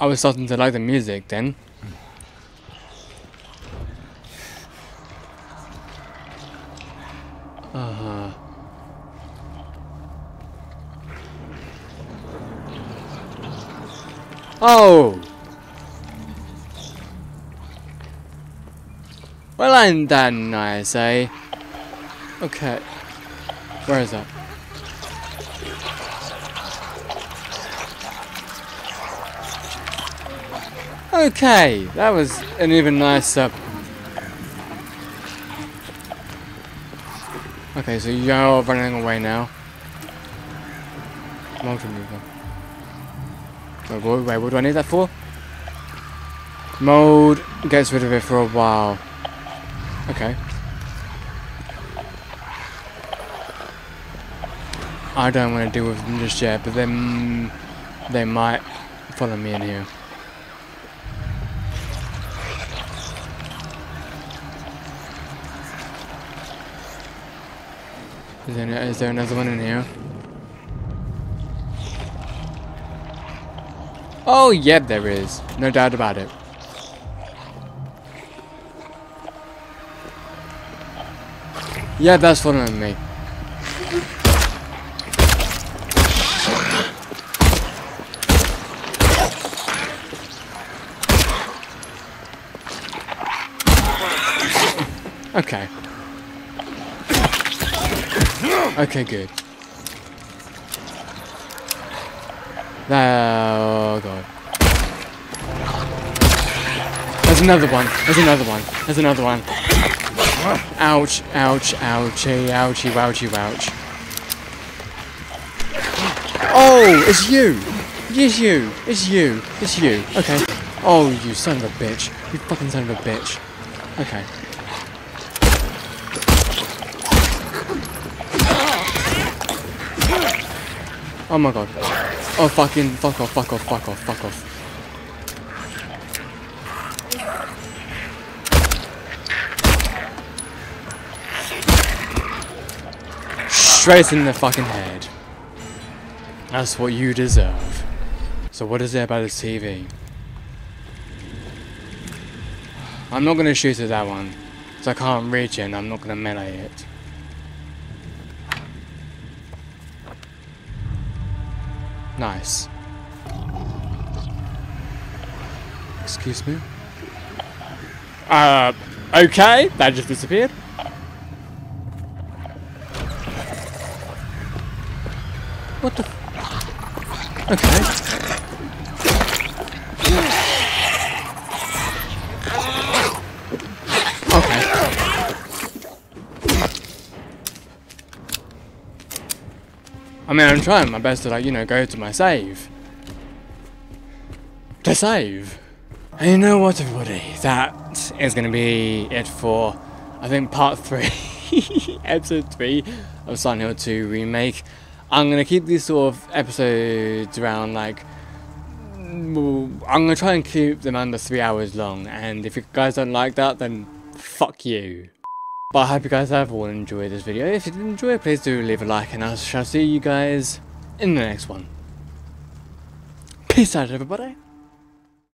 I was starting to like the music then. Uh-huh. Oh! Well, ain't that nice, eh? Okay. Where is that? Okay, that was an even nicer... Okay, so you're running away now. Multimeter. Wait, wait, wait, what do I need that for? Mode gets rid of it for a while. Okay. I don't want to deal with them just yet, but then they might follow me in here. Is there, is there another one in here? Oh, yep, there is. No doubt about it. Yeah, that's following me. Okay. Okay, good. Oh god. There's another one. There's another one. There's another one. Ouch, ouch, ouchie, ouchie, wouchie, ouch. Oh, it's you! It's you! It's you! It's you! Okay. Oh, you son of a bitch. You fucking son of a bitch. Okay. Oh my god. Oh fucking fuck off, fuck off, fuck off, fuck off. Straight in the fucking head. That's what you deserve. So what is it about this TV? I'm not gonna shoot at that one. Because I can't reach it and I'm not gonna melee it. Nice. Excuse me? Uh, okay, that just disappeared. What the? Okay. Okay. I mean, I'm trying my best to, like, you know, go to my save. To save. And you know what, everybody? That is going to be it for, I think, part 3, episode 3 of Silent Hill 2 Remake. I'm going to keep these sort of episodes around, like, mm, I'm going to try and keep them under 3 hours long. And if you guys don't like that, then fuck you. But I hope you guys have all enjoyed this video. If you did enjoy it, please do leave a like and I shall see you guys in the next one. Peace out everybody.